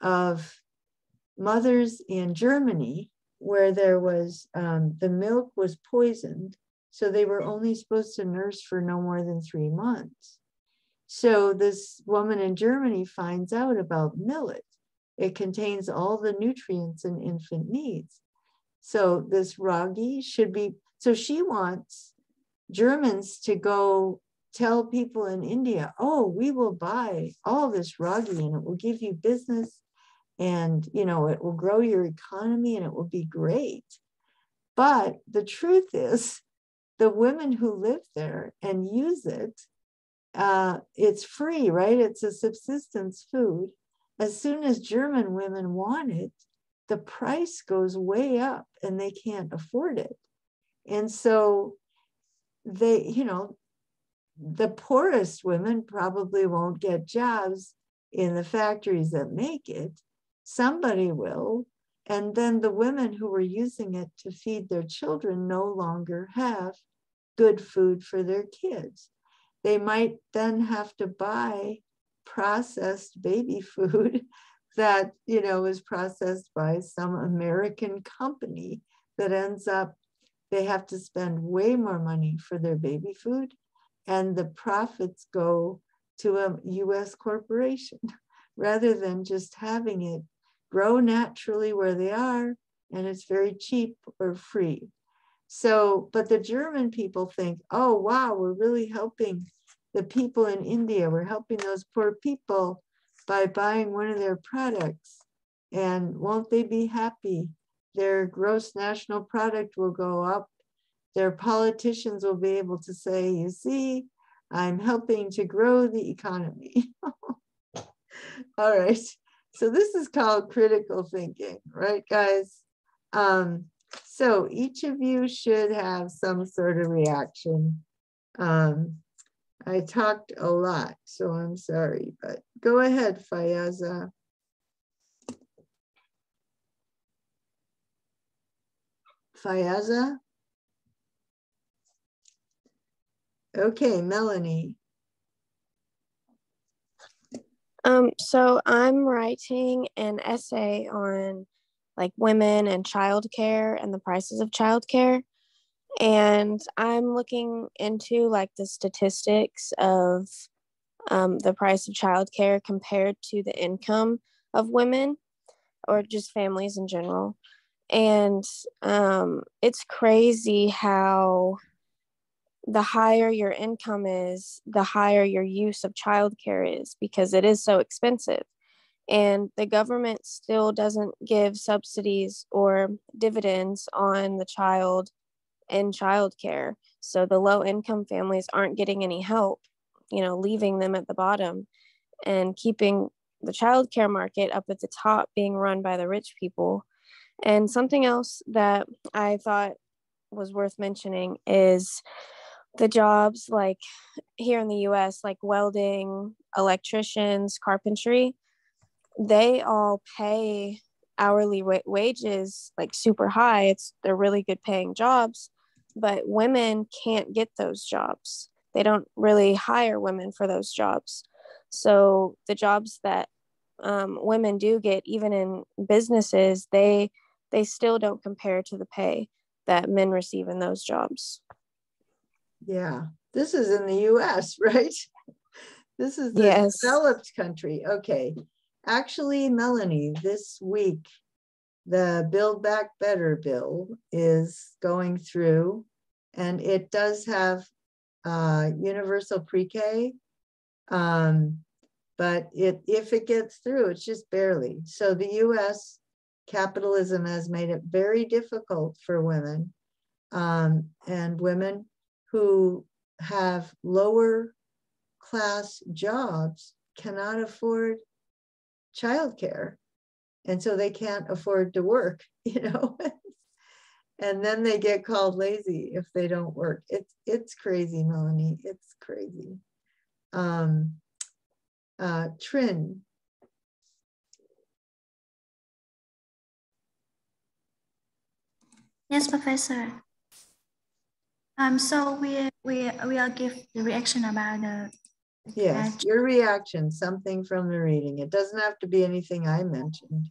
of mothers in Germany where there was um, the milk was poisoned. So they were only supposed to nurse for no more than three months. So this woman in Germany finds out about millet. It contains all the nutrients an infant needs. So this ragi should be, so she wants Germans to go tell people in India, oh, we will buy all this ragi and it will give you business and you know it will grow your economy and it will be great. But the truth is the women who live there and use it uh, it's free right? It's a subsistence food. As soon as german women want it the price goes way up and they can't afford it. And so they you know the poorest women probably won't get jobs in the factories that make it somebody will. And then the women who were using it to feed their children no longer have good food for their kids. They might then have to buy processed baby food that, you know, is processed by some American company that ends up, they have to spend way more money for their baby food and the profits go to a US corporation rather than just having it grow naturally where they are, and it's very cheap or free. So, but the German people think, oh, wow, we're really helping the people in India. We're helping those poor people by buying one of their products. And won't they be happy? Their gross national product will go up. Their politicians will be able to say, you see, I'm helping to grow the economy. All right. So this is called critical thinking, right, guys? Um, so each of you should have some sort of reaction. Um, I talked a lot, so I'm sorry, but go ahead, Fayaza. Fayaza? Okay, Melanie. Um, so I'm writing an essay on like women and childcare and the prices of childcare. And I'm looking into like the statistics of um, the price of childcare compared to the income of women or just families in general. And um, it's crazy how the higher your income is, the higher your use of childcare is because it is so expensive. And the government still doesn't give subsidies or dividends on the child in childcare. So the low income families aren't getting any help, you know, leaving them at the bottom and keeping the childcare market up at the top being run by the rich people. And something else that I thought was worth mentioning is the jobs like here in the US, like welding, electricians, carpentry, they all pay hourly wa- wages like super high. It's they're really good paying jobs, but women can't get those jobs. They don't really hire women for those jobs. So the jobs that um, women do get, even in businesses, they they still don't compare to the pay that men receive in those jobs. Yeah, this is in the US, right? This is the Yes. developed country. Okay. Actually, Melanie, this week, the Build Back Better bill is going through, and it does have uh, universal pre-K. Um, but it if it gets through, it's just barely. So the US capitalism has made it very difficult for women um, and women who have lower class jobs cannot afford childcare. And so they can't afford to work, you know. and then they get called lazy if they don't work. It's it's crazy, Melanie. It's crazy. Um, uh, Trin, Yes, Professor. Um, so we we will give the reaction about the yes, your reaction, something from the reading. It doesn't have to be anything I mentioned.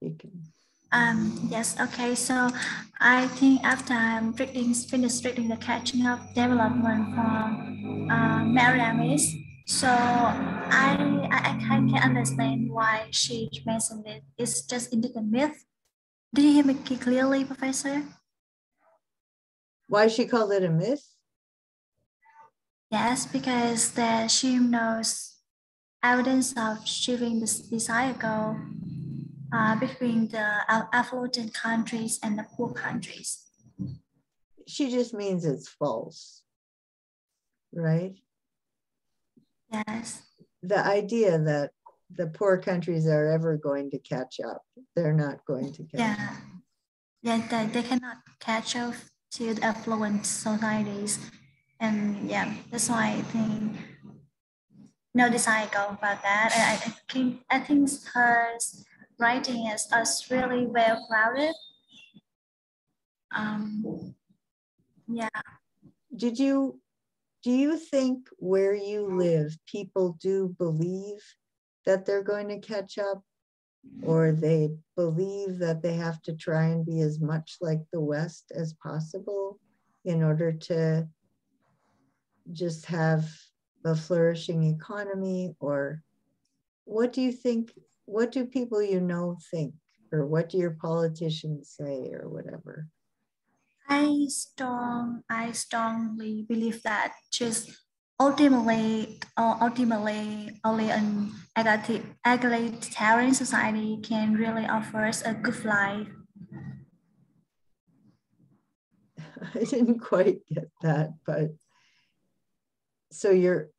You can. Um, yes, okay. So I think after I'm reading, finished reading the catching up development from uh, Maria Mies, so I, I I can understand why she mentioned it. It's just into the myth. Do you hear me clearly, Professor? Why she called it a myth? Yes, because the she knows evidence of shifting the, the cycle uh, between the affluent countries and the poor countries. She just means it's false, right? Yes. The idea that the poor countries are ever going to catch up, they're not going to catch Yeah. up. Yeah, they, they cannot catch up to the affluent societies. And yeah, that's why I think no design about that. I, I think I think her writing is, is really well crowded. Um, yeah. Did you, do you think where you live, people do believe that they're going to catch up? Or they believe that they have to try and be as much like the West as possible in order to just have a flourishing economy? Or what do you think, what do people you know think? Or what do your politicians say or whatever? I strong I strongly believe that just ultimately uh, ultimately only an egalitarian society can really offer us a good life. I didn't quite get that, but so you're,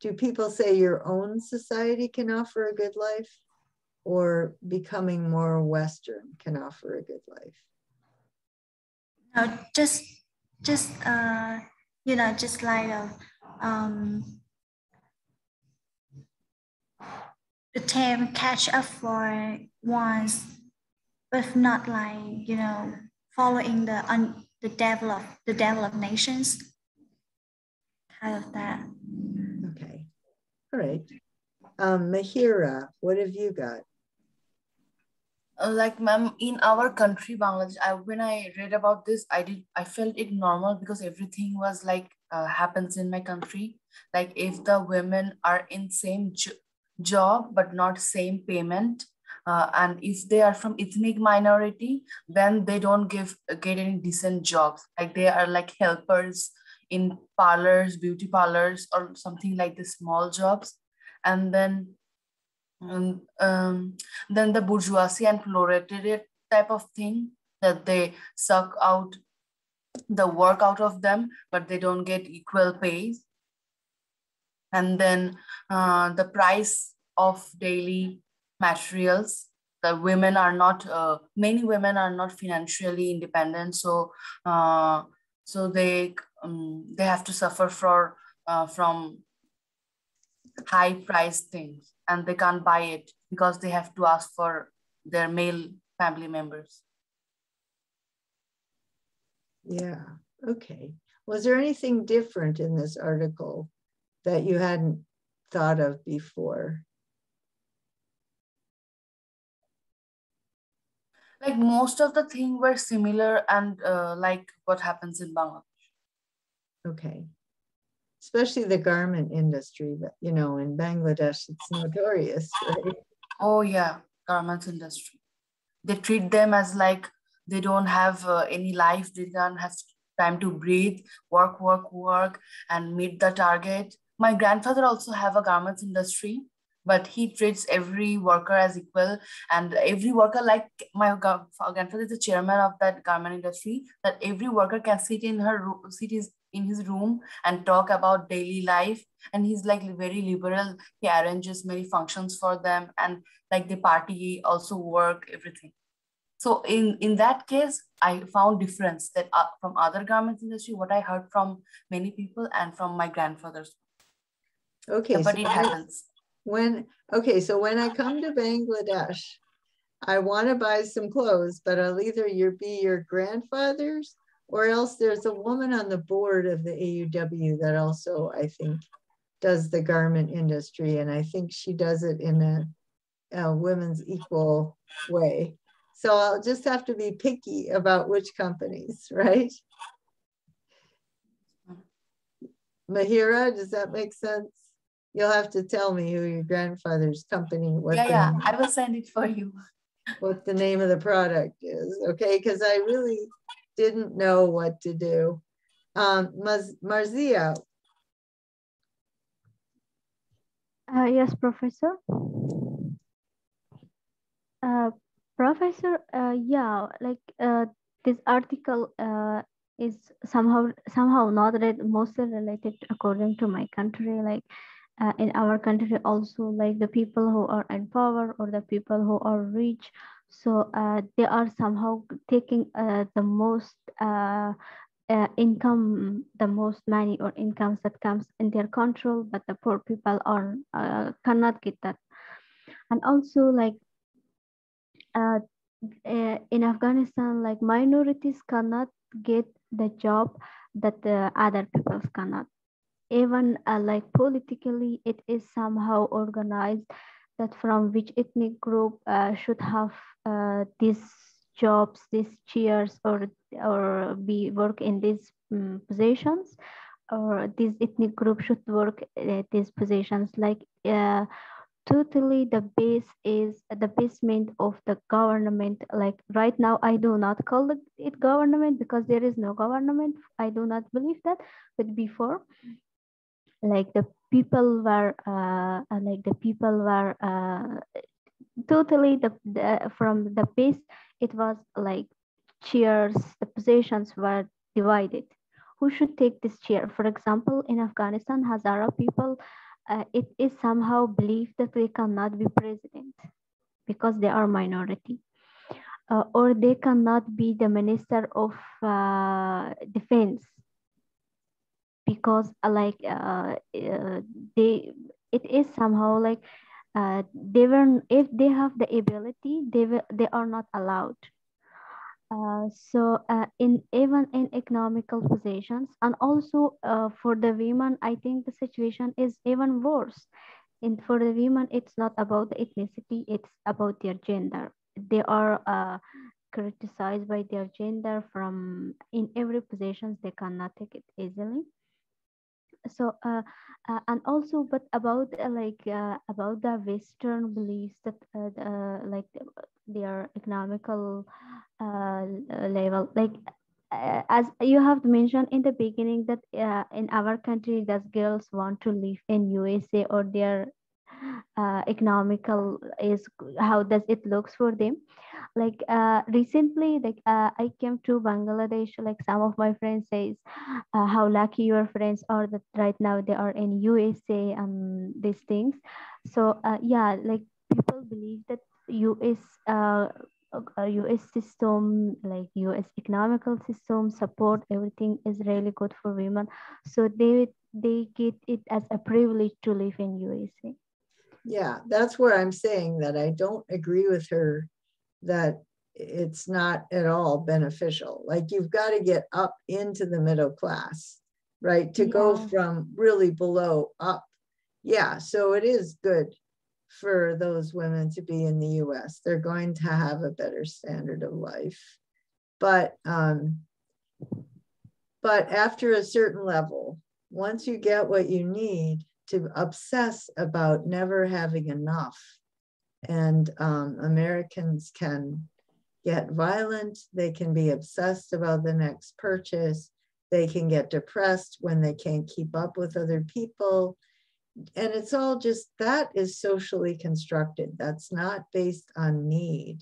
do people say your own society can offer a good life? Or becoming more Western can offer a good life? No, just just uh you know just like uh, um the term catch up for once, but not like you know following the un, the develop the developed nations kind of that. Okay, all right. Um, Mahira, what have you got? Uh, like ma'am in our country bangladesh I, when i read about this i did i felt it normal because everything was like uh, happens in my country. Like if the women are in same jo- job but not same payment uh, and if they are from ethnic minority then they don't give get any decent jobs. Like they are like helpers in parlors beauty parlors or something like the small jobs. And then and um, then the bourgeoisie and proletariat type of thing that they suck out the work out of them but they don't get equal pay and then uh, the price of daily materials the women are not uh, many women are not financially independent so uh, so they um, they have to suffer for uh, from high price things and they can't buy it because they have to ask for their male family members. Yeah, okay. Was there anything different in this article that you hadn't thought of before? Like most of the things were similar and uh, like what happens in Bangladesh. Okay especially the garment industry. But you know, in Bangladesh, it's notorious, right? Oh yeah, garment industry. They treat them as like they don't have uh, any life. They don't have time to breathe, work, work, work, and meet the target. My grandfather also have a garments industry, but he treats every worker as equal. And every worker like my grandfather is the chairman of that garment industry that every worker can sit in her sit his in his room and talk about daily life. And he's like very liberal. He arranges many functions for them. And like the party also work everything so in in that case i found difference that uh, from other garments industry what i heard from many people and from my grandfather's okay yeah, but so it happens when okay so when i come to bangladesh i want to buy some clothes but i'll either your be your grandfather's or else there's a woman on the board of the AUW that also, I think, does the garment industry. And I think she does it in a, a women's equal way. So I'll just have to be picky about which companies, right? Mahira, does that make sense? You'll have to tell me who your grandfather's company. What yeah, yeah, I will send it for you. What the name of the product is, okay? Because I really didn't know what to do. Um, Marzia. Uh, yes, Professor. Uh, professor, uh, yeah, like uh, this article uh, is somehow somehow not read, mostly related according to my country. Like uh, in our country, also like the people who are in power or the people who are rich so uh, they are somehow taking uh, the most uh, uh, income, the most money or incomes that comes in their control, but the poor people are uh, cannot get that. And also like uh, in Afghanistan, like minorities cannot get the job that the other peoples cannot. Even like politically, it is somehow organized that from which ethnic group uh, should have uh, these jobs, these chairs, or or be work in these um, positions, or this ethnic group should work at these positions. Like uh, totally, the base is the basement of the government. Like right now, I do not call it government because there is no government. I do not believe that, but before like the people were uh, uh, like the people were uh, totally the, the, from the base it was like chairs the positions were divided who should take this chair for example in afghanistan hazara people uh, it is somehow believed that they cannot be president because they are minority uh, or they cannot be the minister of uh, defense because uh, like uh, uh, they it is somehow like uh, they were if they have the ability they will, they are not allowed uh, so uh, in even in economical positions and also uh, for the women i think the situation is even worse and for the women, it's not about the ethnicity; it's about their gender. They are uh, criticized by their gender from in every positions. They cannot take it easily. So uh, uh, and also, but about uh, like uh, about the Western beliefs that uh, uh, like their economical uh, level, like uh, as you have mentioned in the beginning that uh, in our country that girls want to live in usa or their uh, economical is how does it looks for them like uh, recently like uh, i came to bangladesh like some of my friends says uh, how lucky your friends are that right now they are in usa and these things so uh, yeah like people believe that us uh, US system, like US economical system, support everything is really good for women. So they they get it as a privilege to live in USA. Yeah, that's where I'm saying that I don't agree with her that it's not at all beneficial. Like you've got to get up into the middle class, right? To yeah. go from really below up. Yeah, so it is good for those women to be in the US. They're going to have a better standard of life. But um, but after a certain level, once you get what you need to obsess about never having enough, and um, Americans can get violent, they can be obsessed about the next purchase, they can get depressed when they can't keep up with other people and it's all just that is socially constructed. That's not based on need,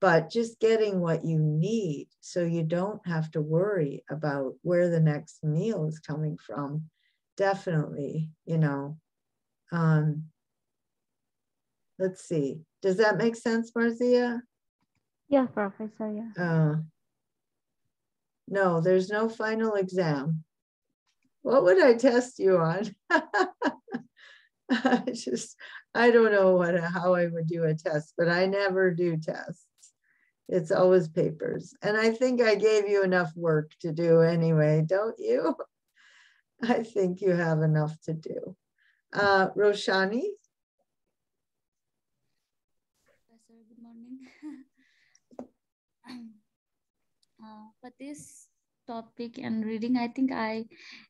but just getting what you need so you don't have to worry about where the next meal is coming from. Definitely, you know. Um, let's see. Does that make sense, Marzia? Yeah, Professor. Yeah. Uh, no, there's no final exam. What would I test you on? I just, I don't know what how I would do a test, but I never do tests. It's always papers. And I think I gave you enough work to do anyway, don't you? I think you have enough to do. Uh, Roshani? Professor, good morning. uh, but this topic and reading, I think I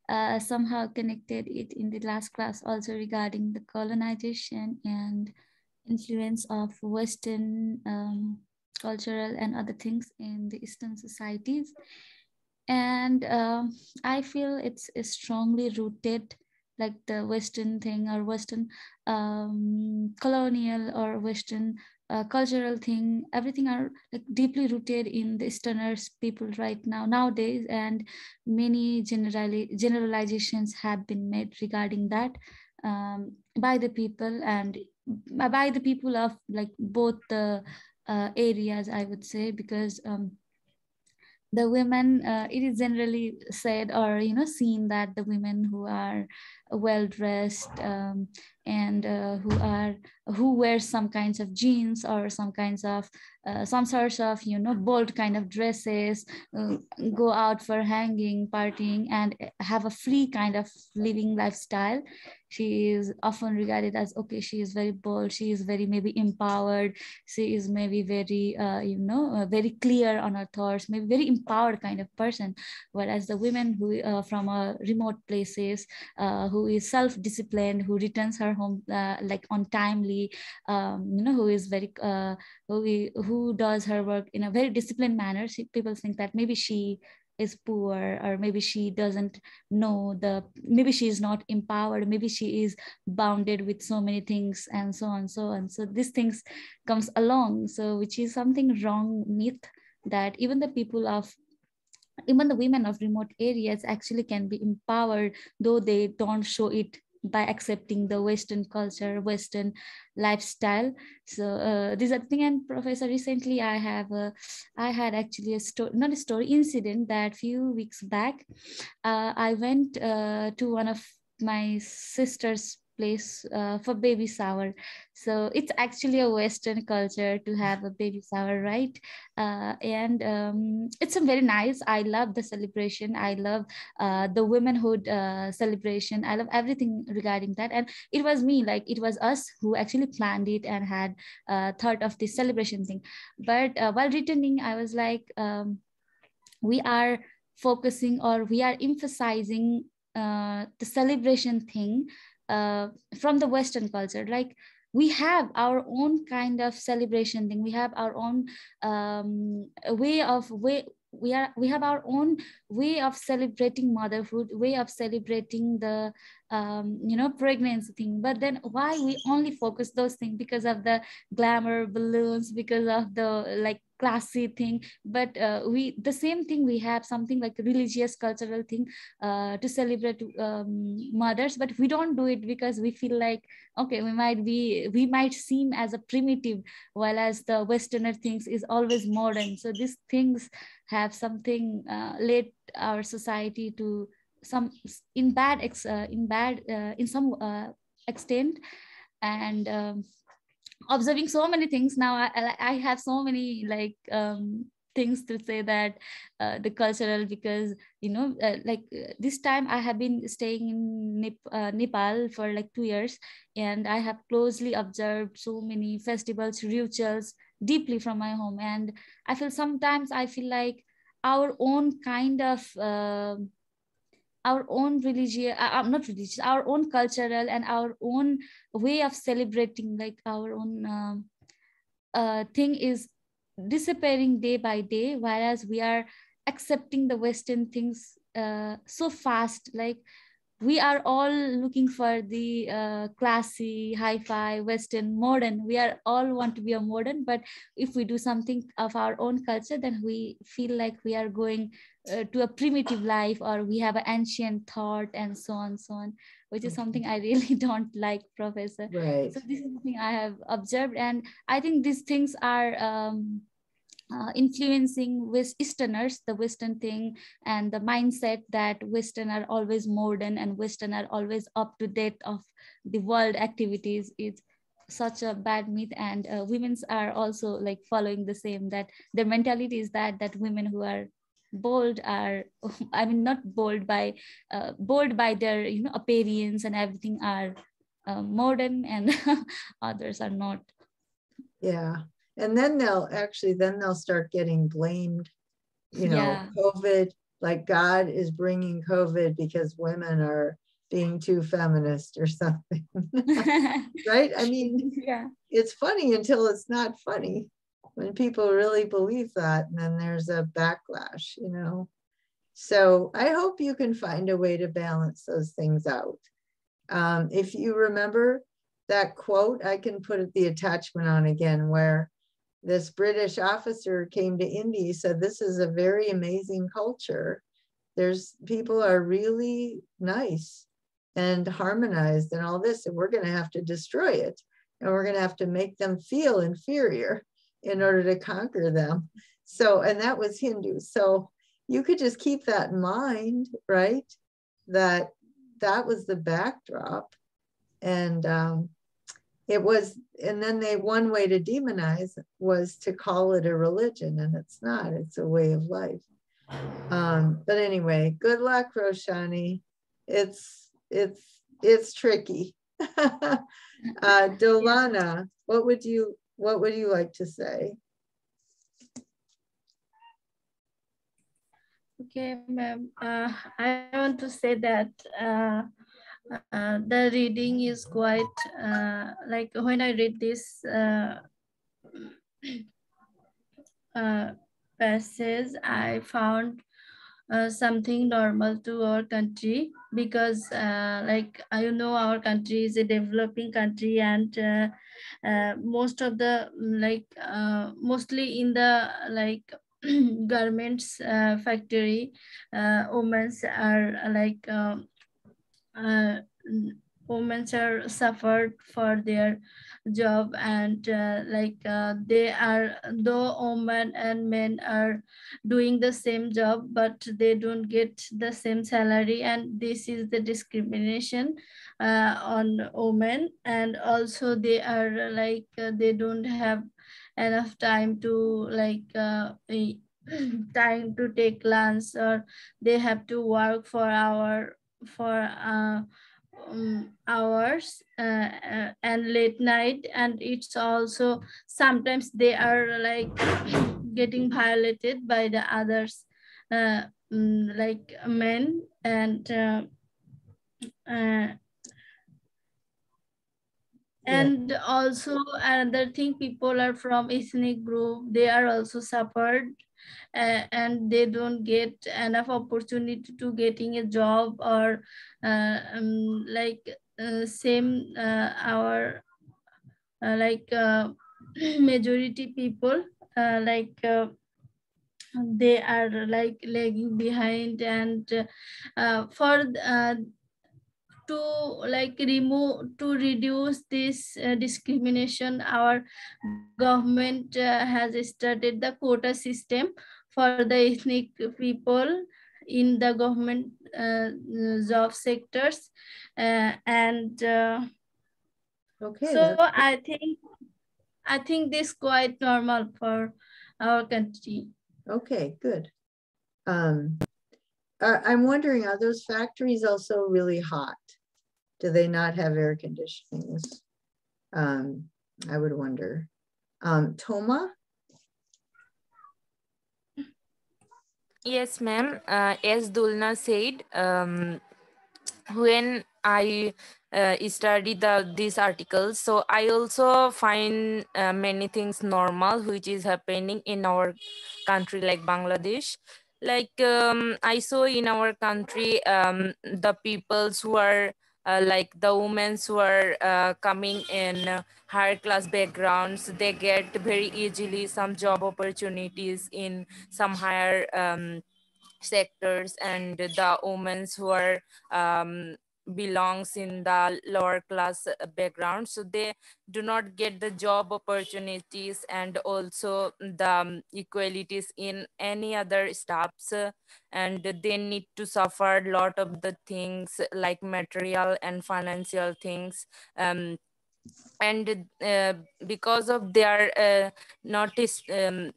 uh, somehow connected it in the last class also regarding the colonization and influence of Western um, cultural and other things in the Eastern societies. And uh, I feel it's, it's strongly rooted like the Western thing or Western um, colonial or Western uh, cultural thing everything are like deeply rooted in the easterners people right now nowadays. And many generali- generalizations have been made regarding that um, by the people and by the people of like both the uh, areas i would say because um, the women uh, it is generally said or you know seen that the women who are well dressed um, and uh, who are who wear some kinds of jeans or some kinds of uh, some sorts of you know bold kind of dresses uh, go out for hanging partying and have a free kind of living lifestyle. She is often regarded as okay she is very bold she is very maybe empowered she is maybe very uh, you know uh, very clear on her thoughts maybe very empowered kind of person. Whereas the women who uh, from uh, remote places uh, who is self-disciplined who returns her home uh, like on timely um, you know who is very who, who does her work in a very disciplined manner. She, people think that maybe she is poor or maybe she doesn't know the maybe she is not empowered maybe she is bounded with so many things and so on so on. So these things comes along. So which is something wrong myth that even the people of even the women of remote areas actually can be empowered though they don't show it by accepting the Western culture, Western lifestyle. So uh, this is thing. And Professor, recently I have, a, I had actually a story, not a story, incident that few weeks back, uh, I went uh, to one of my sister's place uh, for baby shower so it's actually a western culture to have a baby shower right? Uh, and um, it's a very nice i love the celebration. I love uh, the womanhood uh, celebration. I love everything regarding that. And it was me like it was us who actually planned it and had uh, thought of this celebration thing. But uh, while returning i was like um, we are focusing or we are emphasizing uh, the celebration thing uh, from the Western culture. Like we have our own kind of celebration thing. We have our own um, way of way we are we have our own way of celebrating motherhood way of celebrating the um, you know pregnancy thing. But then why we only focus those things? Because of the glamour balloons because of the like classy thing. But uh, we the same thing we have something like religious cultural thing uh, to celebrate um, mothers. But we don't do it because we feel like okay we might be we might seem as a primitive while as the westerner things is always modern. So these things have something uh, led our society to some in bad ex, uh, in bad uh, in some uh, extent. And um, observing so many things. Now I, I have so many like um, things to say that uh, the cultural because you know uh, like uh, this time i have been staying in uh, nepal for like two years. And i have closely observed so many festivals rituals deeply from my home. And i feel sometimes i feel like our own kind of uh, our own religion uh, uh, not religious our own cultural and our own way of celebrating like our own um, uh, thing is disappearing day by day whereas we are accepting the western things uh, so fast like we are all looking for the uh, classy hi-fi western modern. We are all want to be a modern but if we do something of our own culture then we feel like we are going uh, to a primitive life or we have an ancient thought and so on so on which is something i really don't like professor. Right. So this is something i have observed and i think these things are um, uh, influencing with Easterners, the Western thing, and the mindset that Western are always modern and Western are always up to date of the world activities is such a bad myth. And uh, women's are also like following the same that their mentality is that that women who are bold are i mean not bold by uh, bold by their you know appearance and everything are uh, modern and others are not yeah and then they'll actually then they'll start getting blamed you know Yeah. covid like god is bringing covid because women are being too feminist or something. Right? I mean yeah. it's funny until it's not funny. When people really believe that and then there's a backlash you know? So i hope you can find a way to balance those things out. Um, if you remember that quote i can put the attachment on again where this british officer came to india He said this is a very amazing culture there's people are really nice and harmonized and all this and we're going to have to destroy it and we're going to have to make them feel inferior in order to conquer them. So, and that was Hindu. So you could just keep that in mind, right? That that was the backdrop. And um, it was, and then they, one way to demonize was to call it a religion, and it's not, it's a way of life. Um, but anyway, good luck, Roshani. It's, it's, it's tricky. uh, Dolana, what would you what would you like to say? Okay, ma'am. Uh, I want to say that uh, uh, the reading is quite uh, like when I read this uh, uh, passage, I found uh, something normal to our country because uh, like you know our country is a developing country and most of the like mostly in the like garments factory women are like um, uh, women are suffered for their job and uh, like uh, they are though women and men are doing the same job but they don't get the same salary. And this is the discrimination uh, on women. And also they are like uh, they don't have enough time to like uh, time to take lunch or they have to work for hour for uh, um, hours uh, uh, and late night and it's also sometimes they are like getting violated by the others uh, um, like men and uh, uh, and also another thing people are from ethnic group they are also suffered uh, and they don't get enough opportunity to getting a job or uh, um, like uh, same uh, our uh, like uh, majority people like they are like lagging behind and for to like remove to reduce this uh, discrimination our government uh, has started the quota system for the ethnic people in the government uh, job sectors uh, and uh, okay so i think i think this quite normal for our country. Okay good. Um I'm wondering, are those factories also really hot? Do they not have air conditionings? Um, I would wonder. Um, Toma? Yes, ma'am. Uh, as Dulna said, um, when I uh, study the these articles, so I also find uh, many things normal which is happening in our country like Bangladesh like um, i saw in our country um, the peoples who are uh, like the women who are uh, coming in uh, higher class backgrounds they get very easily some job opportunities in some higher um, sectors and the women who are um, belongs in the lower class background. So they do not get the job opportunities and also the um, equalities in any other uh, and they need to suffer a lot of the things like material and financial things. Um, and uh, because of their uh, notice um,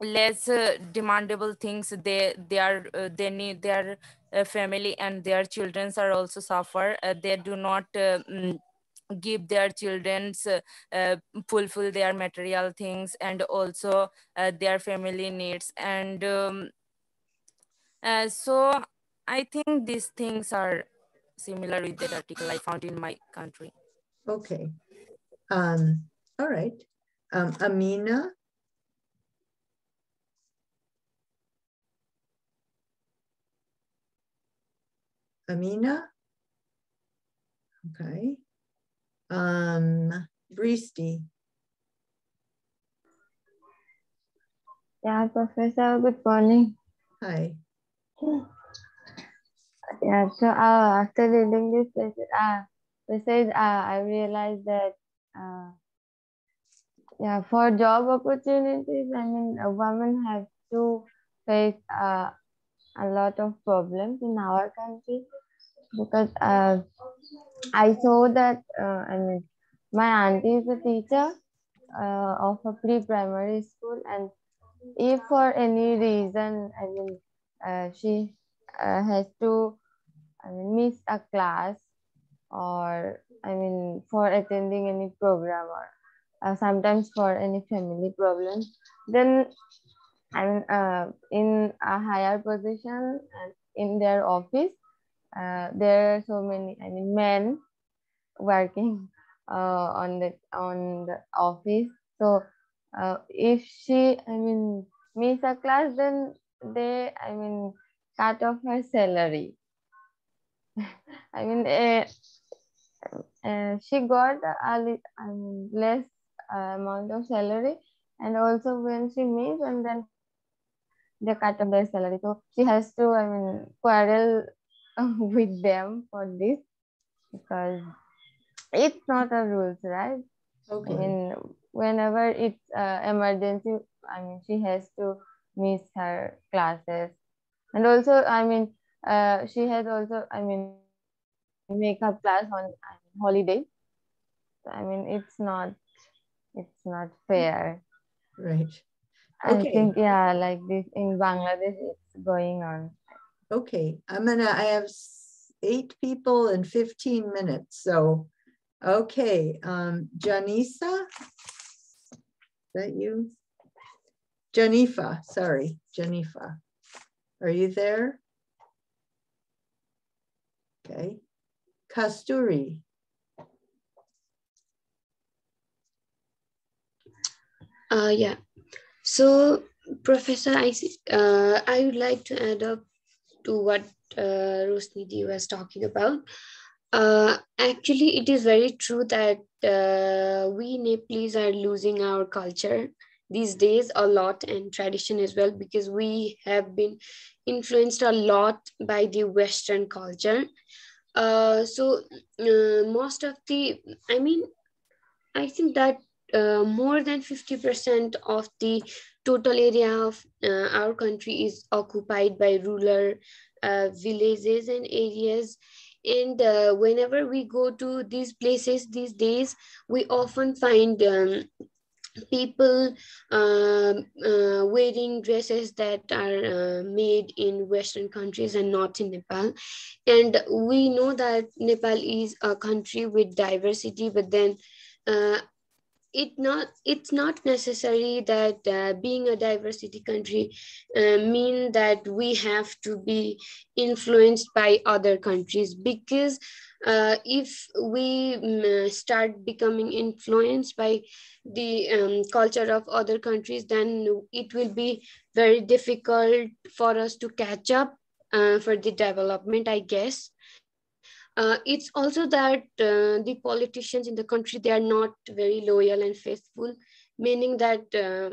less uh, demandable things. They they are uh, they need their uh, family and their children are also suffer. Uh, they do not uh, mm, give their children's uh, fulfill their material things and also their family needs. And um, so i think these things are similar with that article i found in my country. Okay. Um all right. Um amina Amina? Okay. Um, Bristi. Yeah, Professor, good morning. Hi. Yeah, so uh, after reading this passage, uh, passage uh, I realized that uh, yeah, for job opportunities, I mean, a woman has to face uh, a lot of problems in our country because uh, I saw that uh, I mean my auntie is a teacher uh, of a pre-primary school and if for any reason I mean uh, she uh, has to I mean miss a class or I mean for attending any program or uh, sometimes for any family problems then Mean, uh, in a higher position and in their office, uh, there are so many, I mean, men working uh, on the on the office. So uh, if she, I mean, miss a class, then they, I mean, cut off her salary. I mean, uh, uh, she got a I mean, less uh, amount of salary, and also when she missed, and then they cut off their salary. So she has to, I mean, quarrel with them for this. because it's not a rules, right? Okay. I mean, whenever it's uh, emergency, I mean, she has to miss her classes, and also, I mean, uh, she has also, I mean, makeup class on holiday. I mean, it's not, it's not fair. Right. I think yeah, like this in Bangladesh, it's going on. Okay, I'm gonna, I have eight people in 15 minutes, so, okay, um, Janisa? Is that you? Janifa, sorry, Janifa. Are you there? Okay, Kasturi, Uh, yeah. So, Professor, I, uh, I would like to add up to what uh, Rosniti was talking about. Uh, actually, it is very true that uh, we Nepalese are losing our culture these days a lot and tradition as well because we have been influenced a lot by the Western culture. Uh, so, uh, most of the, I mean, I think that uh, more than 50% of the total area of uh, our country is occupied by rural uh, villages and areas. And uh, whenever we go to these places these days, we often find um, people um, uh, wearing dresses that are made in Western countries and not in Nepal. And we know that Nepal is a country with diversity, but then uh, it not it's not necessary that uh, being a diversity country uh, mean that we have to be influenced by other countries. Because uh, if we mm, start becoming influenced by the um, culture of other countries then it will be very difficult for us to catch up uh, for the development i guess uh, it's also that uh, the politicians in the country they are not very loyal and faithful meaning that uh,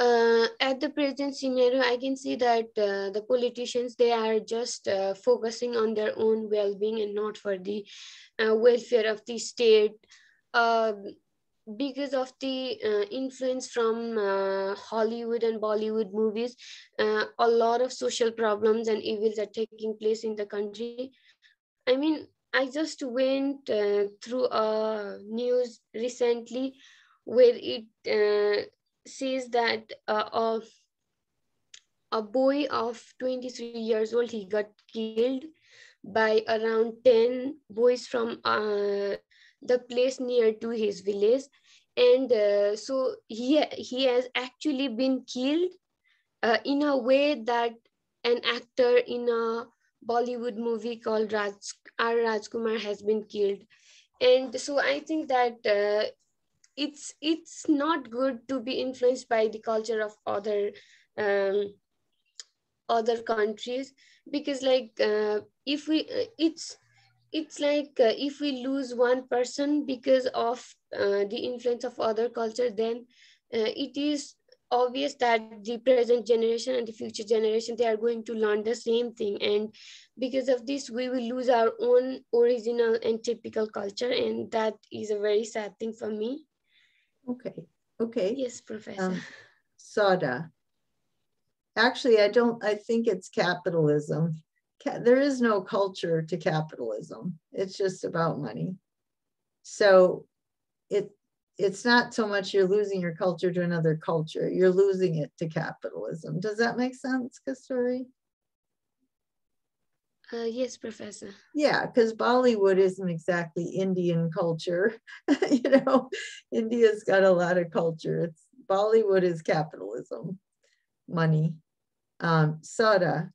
uh, at the present scenario i can see that uh, the politicians they are just uh, focusing on their own well-being and not for the uh, welfare of the state. Um because of the influence from hollywood and bollywood movies a lot of social problems and evils are taking place in the country I mean, I just went uh, through a news recently where it uh, says that uh, a, a boy of 23 years old, he got killed by around 10 boys from uh, the place near to his village. And uh, so he, he has actually been killed uh, in a way that an actor in a Bollywood movie called Raj, R. Rajkumar has been killed. And so I think that uh, it's it's not good to be influenced by the culture of other um, other countries because like uh, if we uh, it's it's like uh, if we lose one person because of uh, the influence of other culture then uh, it is obvious that the present generation and the future generation they are going to learn the same thing and because of this we will lose our own original and typical culture and that is a very sad thing for me okay, okay. yes professor Um, Sada. Actually, I don't, I think it's capitalism. Ca- There is no culture to capitalism. It's just about money. So it, it's not so much you're losing your culture to another culture, you're losing it to capitalism. Does that make sense, Kasturi? uh, yes professor Yeah, because Bollywood isn't exactly Indian culture. you know, India's got a lot of culture. It's Bollywood is capitalism, money. Um, Sada.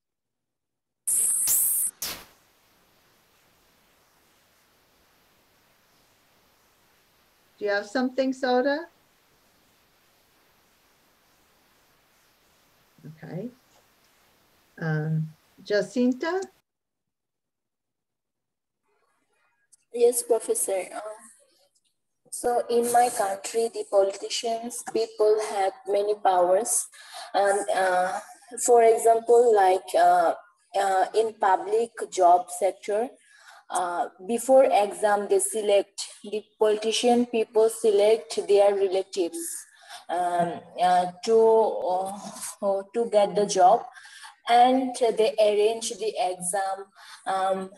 Do you have something, Soda? Okay. Um, Jacinta? Yes, Professor. Um, so in my country, the politicians, people have many powers. And uh, for example, like uh, uh, in public job sector, uh, before exam they select the politician people select their relatives um, uh, to uh, to get the job and they arrange the exam um,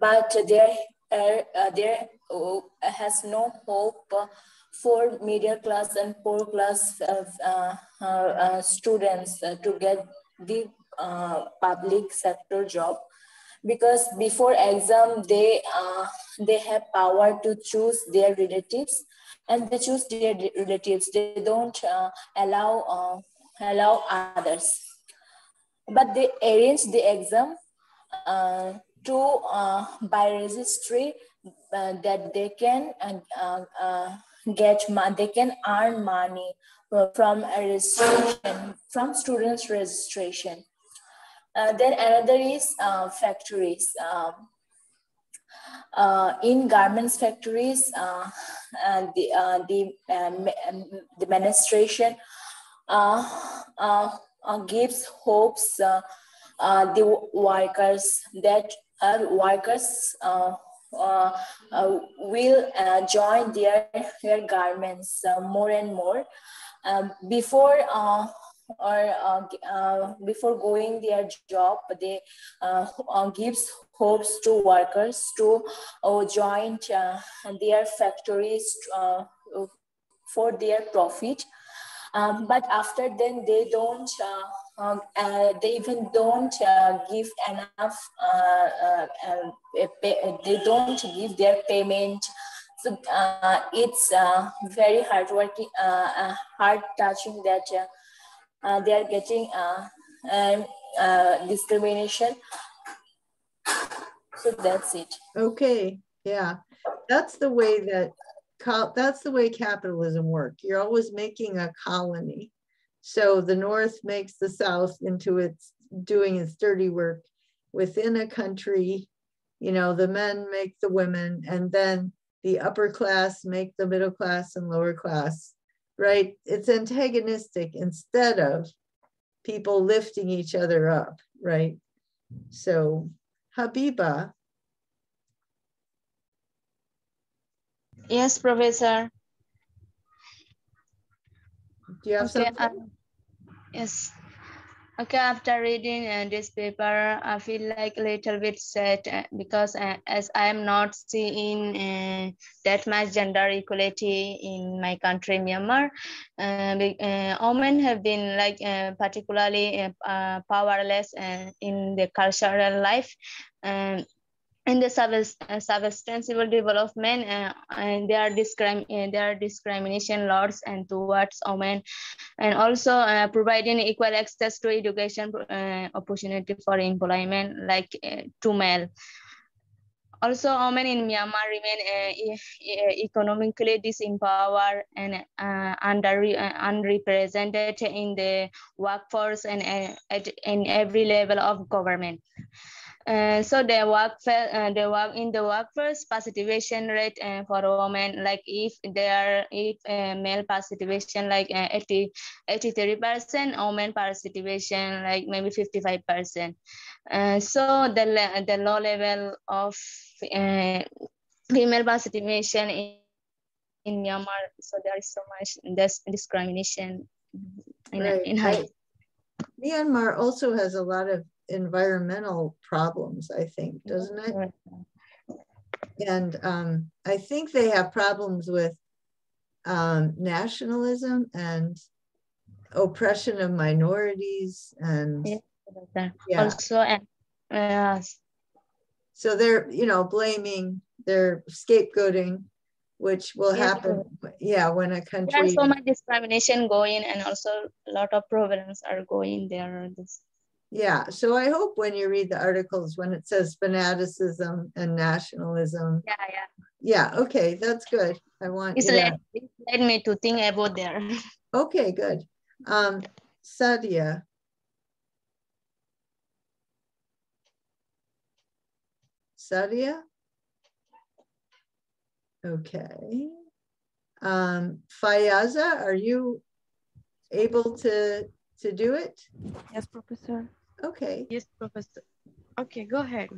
but there uh, there uh, has no hope for middle class and poor class uh, students to get the public sector job because before exam they uh, they have power to choose their relatives and they choose their relatives. They don't uh, allow uh, allow others. But they arrange the exam uh, to uh, by registry uh, that they can get money they can earn money from registration from students registration uh, then another is uh, factories. Um, uh, in garments factories, uh, the uh, the um, the administration gives hopes the workers that workers will join their, their garments more and more. Um, before or uh, uh, before going their job, they uh, uh gives hopes to workers to uh, join uh, their factories for their profit. Um, but after then, they don't. Um, they even don't give enough. Pay, they don't give their payment so uh, it's uh, very hardworking, uh, hard touching that uh, they are getting uh, and uh, discrimination. So that's it. Okay, yeah, that's the way that that's the way capitalism works. You're always making a colony. So the North makes the South into its doing its dirty work within a country. You know, the men make the women, and then the upper class make the middle class and lower class right? It's antagonistic instead of people lifting each other up, right? So, Habiba. Yes, Professor. Do you have okay, something? Uh, yes. Okay, after reading uh, this paper, I feel like a little bit sad uh, because uh, as I am not seeing uh, that much gender equality in my country, Myanmar, uh, women have been like particularly powerless in the cultural life. Um, in the uh, sustainable development uh, and there are discrim uh, there are discrimination laws and towards women and also uh, providing equal access to education uh, opportunity for employment like to male. Also women in myanmar remain economically disempowered and under unrepresented in the workforce and at in every level of government uh, so the work uh, the work in the workforce participation rate uh, for women like if there if uh, male participation like uh, 80 83 percent women participation like maybe 55 percent uh, so the the low level of uh, female participation in, in Myanmar so there is so much this discrimination in, right. in high. Myanmar also has a lot of environmental problems, I think, doesn't it? And um, I think they have problems with um, nationalism and oppression of minorities and yeah. also and uh, so they're you know blaming they're scapegoating which will yeah. happen yeah when a country there's so much discrimination going and also a lot of problems are going there this yeah. So I hope when you read the articles, when it says fanaticism and nationalism. Yeah, yeah. Yeah. Okay. That's good. I want. It's, yeah. led, it led me to think about there. Okay. Good. Um, Sadia. Sadia. Okay. Um, Fayaza, are you able to to do it? Yes, Professor. Okay. Yes, Professor. Okay, go ahead.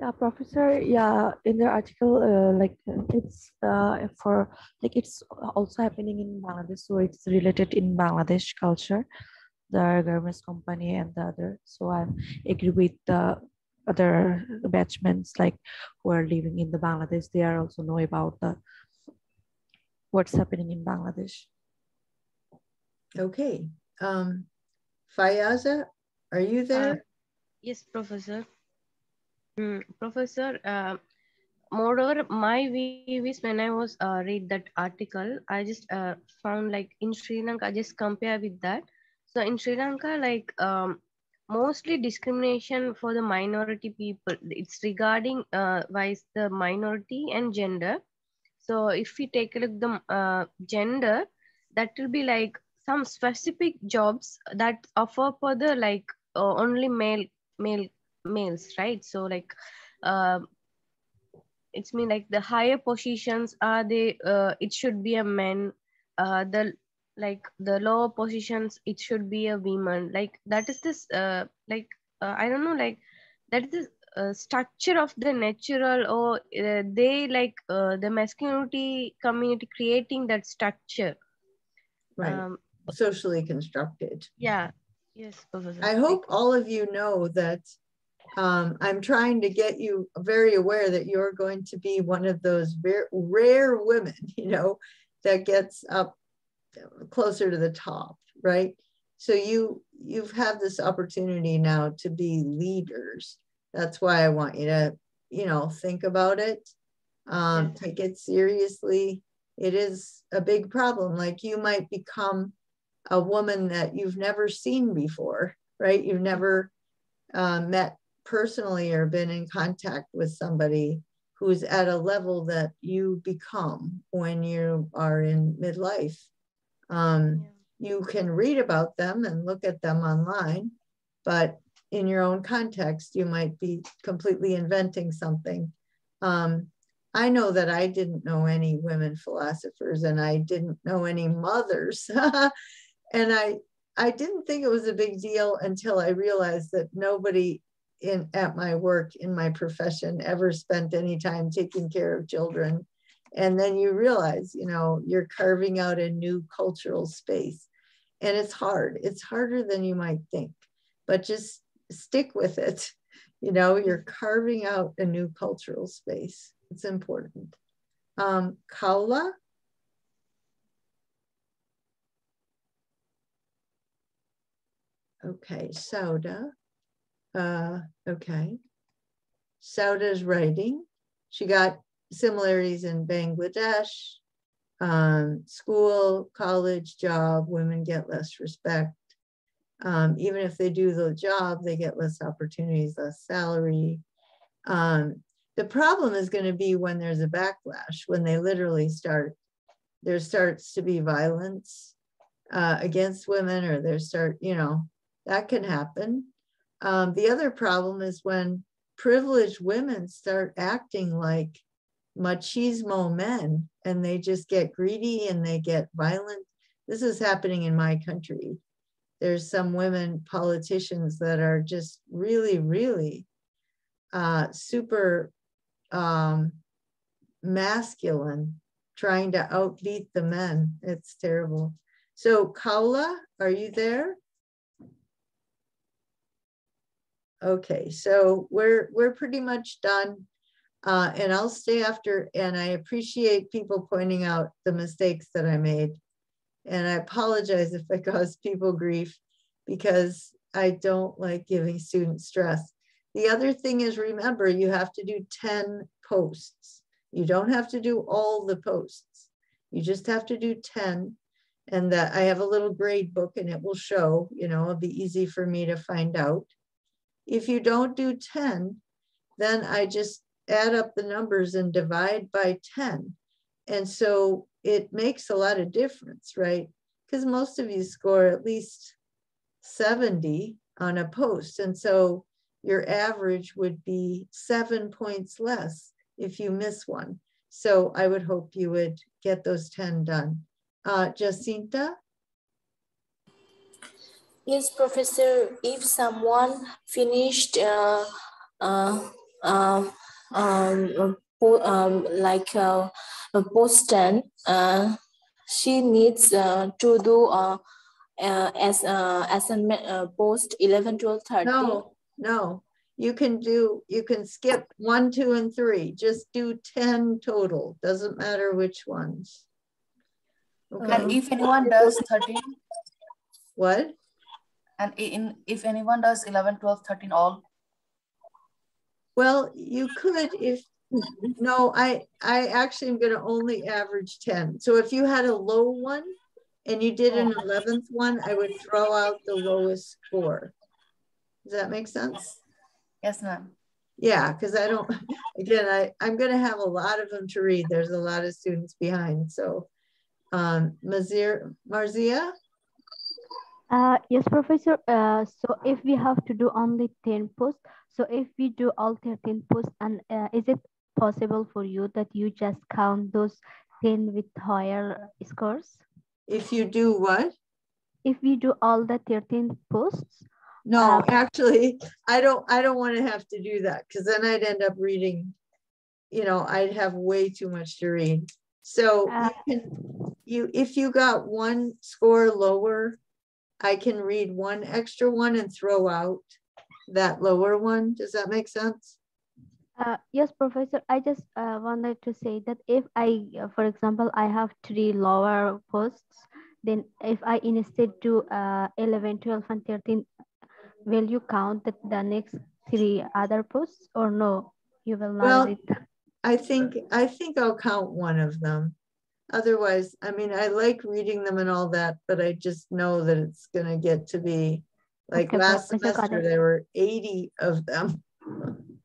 Yeah, professor. Yeah, in the article, uh, like it's uh, for like it's also happening in Bangladesh, so it's related in Bangladesh culture, the garments company and the other. So I agree with the other batchments like who are living in the Bangladesh. They are also know about the what's happening in Bangladesh. Okay. Um, Fayaza, are you there? Uh, yes, Professor. Mm, professor, uh, moreover, my view is when I was uh, read that article, I just uh, found like in Sri Lanka, I just compare with that. So in Sri Lanka, like um, mostly discrimination for the minority people. It's regarding uh, wise the minority and gender. So if we take a look the uh, gender, that will be like some specific jobs that offer for the like uh, only male male males, right? So like uh, it's mean like the higher positions are they uh, it should be a man. Uh, the like the lower positions it should be a woman. Like that is this uh, like uh, I don't know like that is uh, structure of the natural or uh, they like uh, the masculinity community creating that structure right um, socially constructed. Yeah. Yes i hope all of you know that um, i'm trying to get you very aware that you're going to be one of those very rare women you know that gets up closer to the top right? So you you've had this opportunity now to be leaders. That's why I want you to, you know, think about it, um, take it seriously. It is a big problem. Like you might become a woman that you've never seen before, right? You've never uh, met personally or been in contact with somebody who's at a level that you become when you are in midlife. Um, you can read about them and look at them online, but in your own context, you might be completely inventing something. Um, I know that I didn't know any women philosophers and I didn't know any mothers. and I I didn't think it was a big deal until I realized that nobody in at my work in my profession ever spent any time taking care of children. And then you realize, you know, you're carving out a new cultural space. And it's hard. It's harder than you might think. But just stick with it. You know, you're carving out a new cultural space. It's important. Um, Kaula? Okay, Sauda. Uh, okay. Sauda's writing. She got similarities in Bangladesh. Um, school, college, job, women get less respect. Um, even if they do the job, they get less opportunities, less salary. Um, the problem is going to be when there's a backlash, when they literally start, there starts to be violence uh, against women, or there start, you know, that can happen. Um, the other problem is when privileged women start acting like machismo men and they just get greedy and they get violent. This is happening in my country there's some women politicians that are just really, really uh, super um, masculine, trying to outbeat the men. It's terrible. So Kaula, are you there? Okay, so we're we're pretty much done. Uh, and I'll stay after, and I appreciate people pointing out the mistakes that I made. And I apologize if I caused people grief because I don't like giving students stress. The other thing is remember, you have to do 10 posts. You don't have to do all the posts. You just have to do 10. And that I have a little grade book and it will show, you know, it'll be easy for me to find out. If you don't do 10, then I just add up the numbers and divide by 10. And so it makes a lot of difference, right? Because most of you score at least 70 on a post. And so your average would be seven points less if you miss one. So I would hope you would get those 10 done. Uh, Jacinta? Yes, Professor, if someone finished uh, uh, um, um, um, like uh, post 10, uh, she needs uh, to do uh, uh, as uh, assignment uh, post 11, 12, 13. No, no. You can do, you can skip one, two, and three. Just do 10 total. Doesn't matter which ones. Okay. And if anyone does 13? What? And in if anyone does 11, 12, 13 all? Well, you could if no, I I actually am going to only average 10. So if you had a low one and you did an 11th one, I would throw out the lowest score. Does that make sense? Yes, ma'am. Yeah, because I don't, again, I, I'm going to have a lot of them to read. There's a lot of students behind. So, um, Mazir, Marzia? Uh, yes, Professor. Uh, so if we have to do only 10 posts, so if we do all 13 posts, and uh, is it possible for you that you just count those 10 with higher scores? If you do what? If we do all the 13 posts. No, uh, actually, I don't I don't want to have to do that because then I'd end up reading, you know, I'd have way too much to read. So uh, you can you if you got one score lower, I can read one extra one and throw out that lower one. Does that make sense? Uh, yes, Professor. I just uh, wanted to say that if I, uh, for example, I have three lower posts, then if I instead do uh, 11, 12, and 13, will you count the, the next three other posts or no? You will not. Well, I think I think I'll count one of them. Otherwise, I mean, I like reading them and all that, but I just know that it's going to get to be like okay, last semester, there were 80 of them.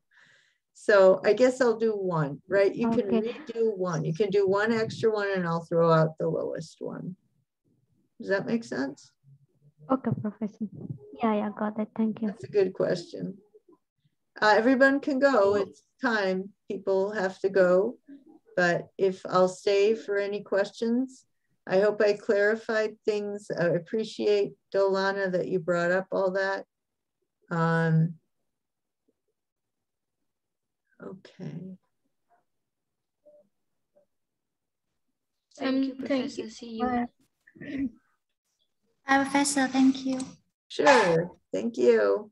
So I guess I'll do one, right? You can redo one. You can do one extra one and I'll throw out the lowest one. Does that make sense? Okay, Professor. Yeah, yeah, got it. Thank you. That's a good question. Uh, everyone can go. It's time. People have to go. But if I'll stay for any questions, I hope I clarified things. I appreciate, Dolana, that you brought up all that. Um, Okay. Thank um, you, Professor. You. See you. Bye, Professor. Thank you. Sure. Thank you.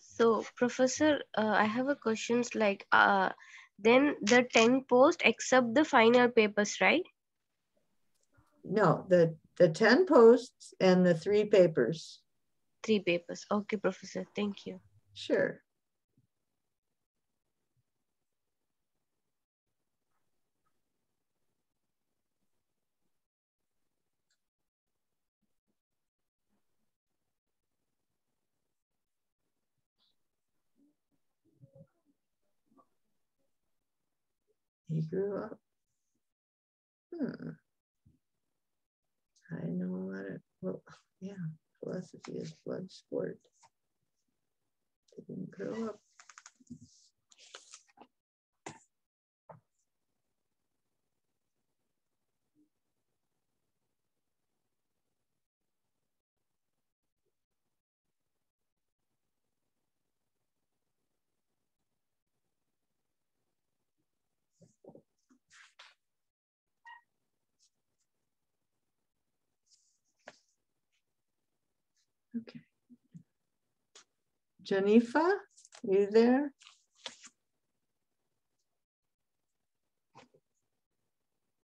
So, Professor, uh, I have a questions like, uh, then the 10 post except the final papers, right? No, the, the 10 posts and the three papers. Three papers. Okay, Professor. Thank you. Sure. He grew up. Hmm. I know a lot of, well, yeah, philosophy is blood sport. Didn't grow up. Janifa, you there?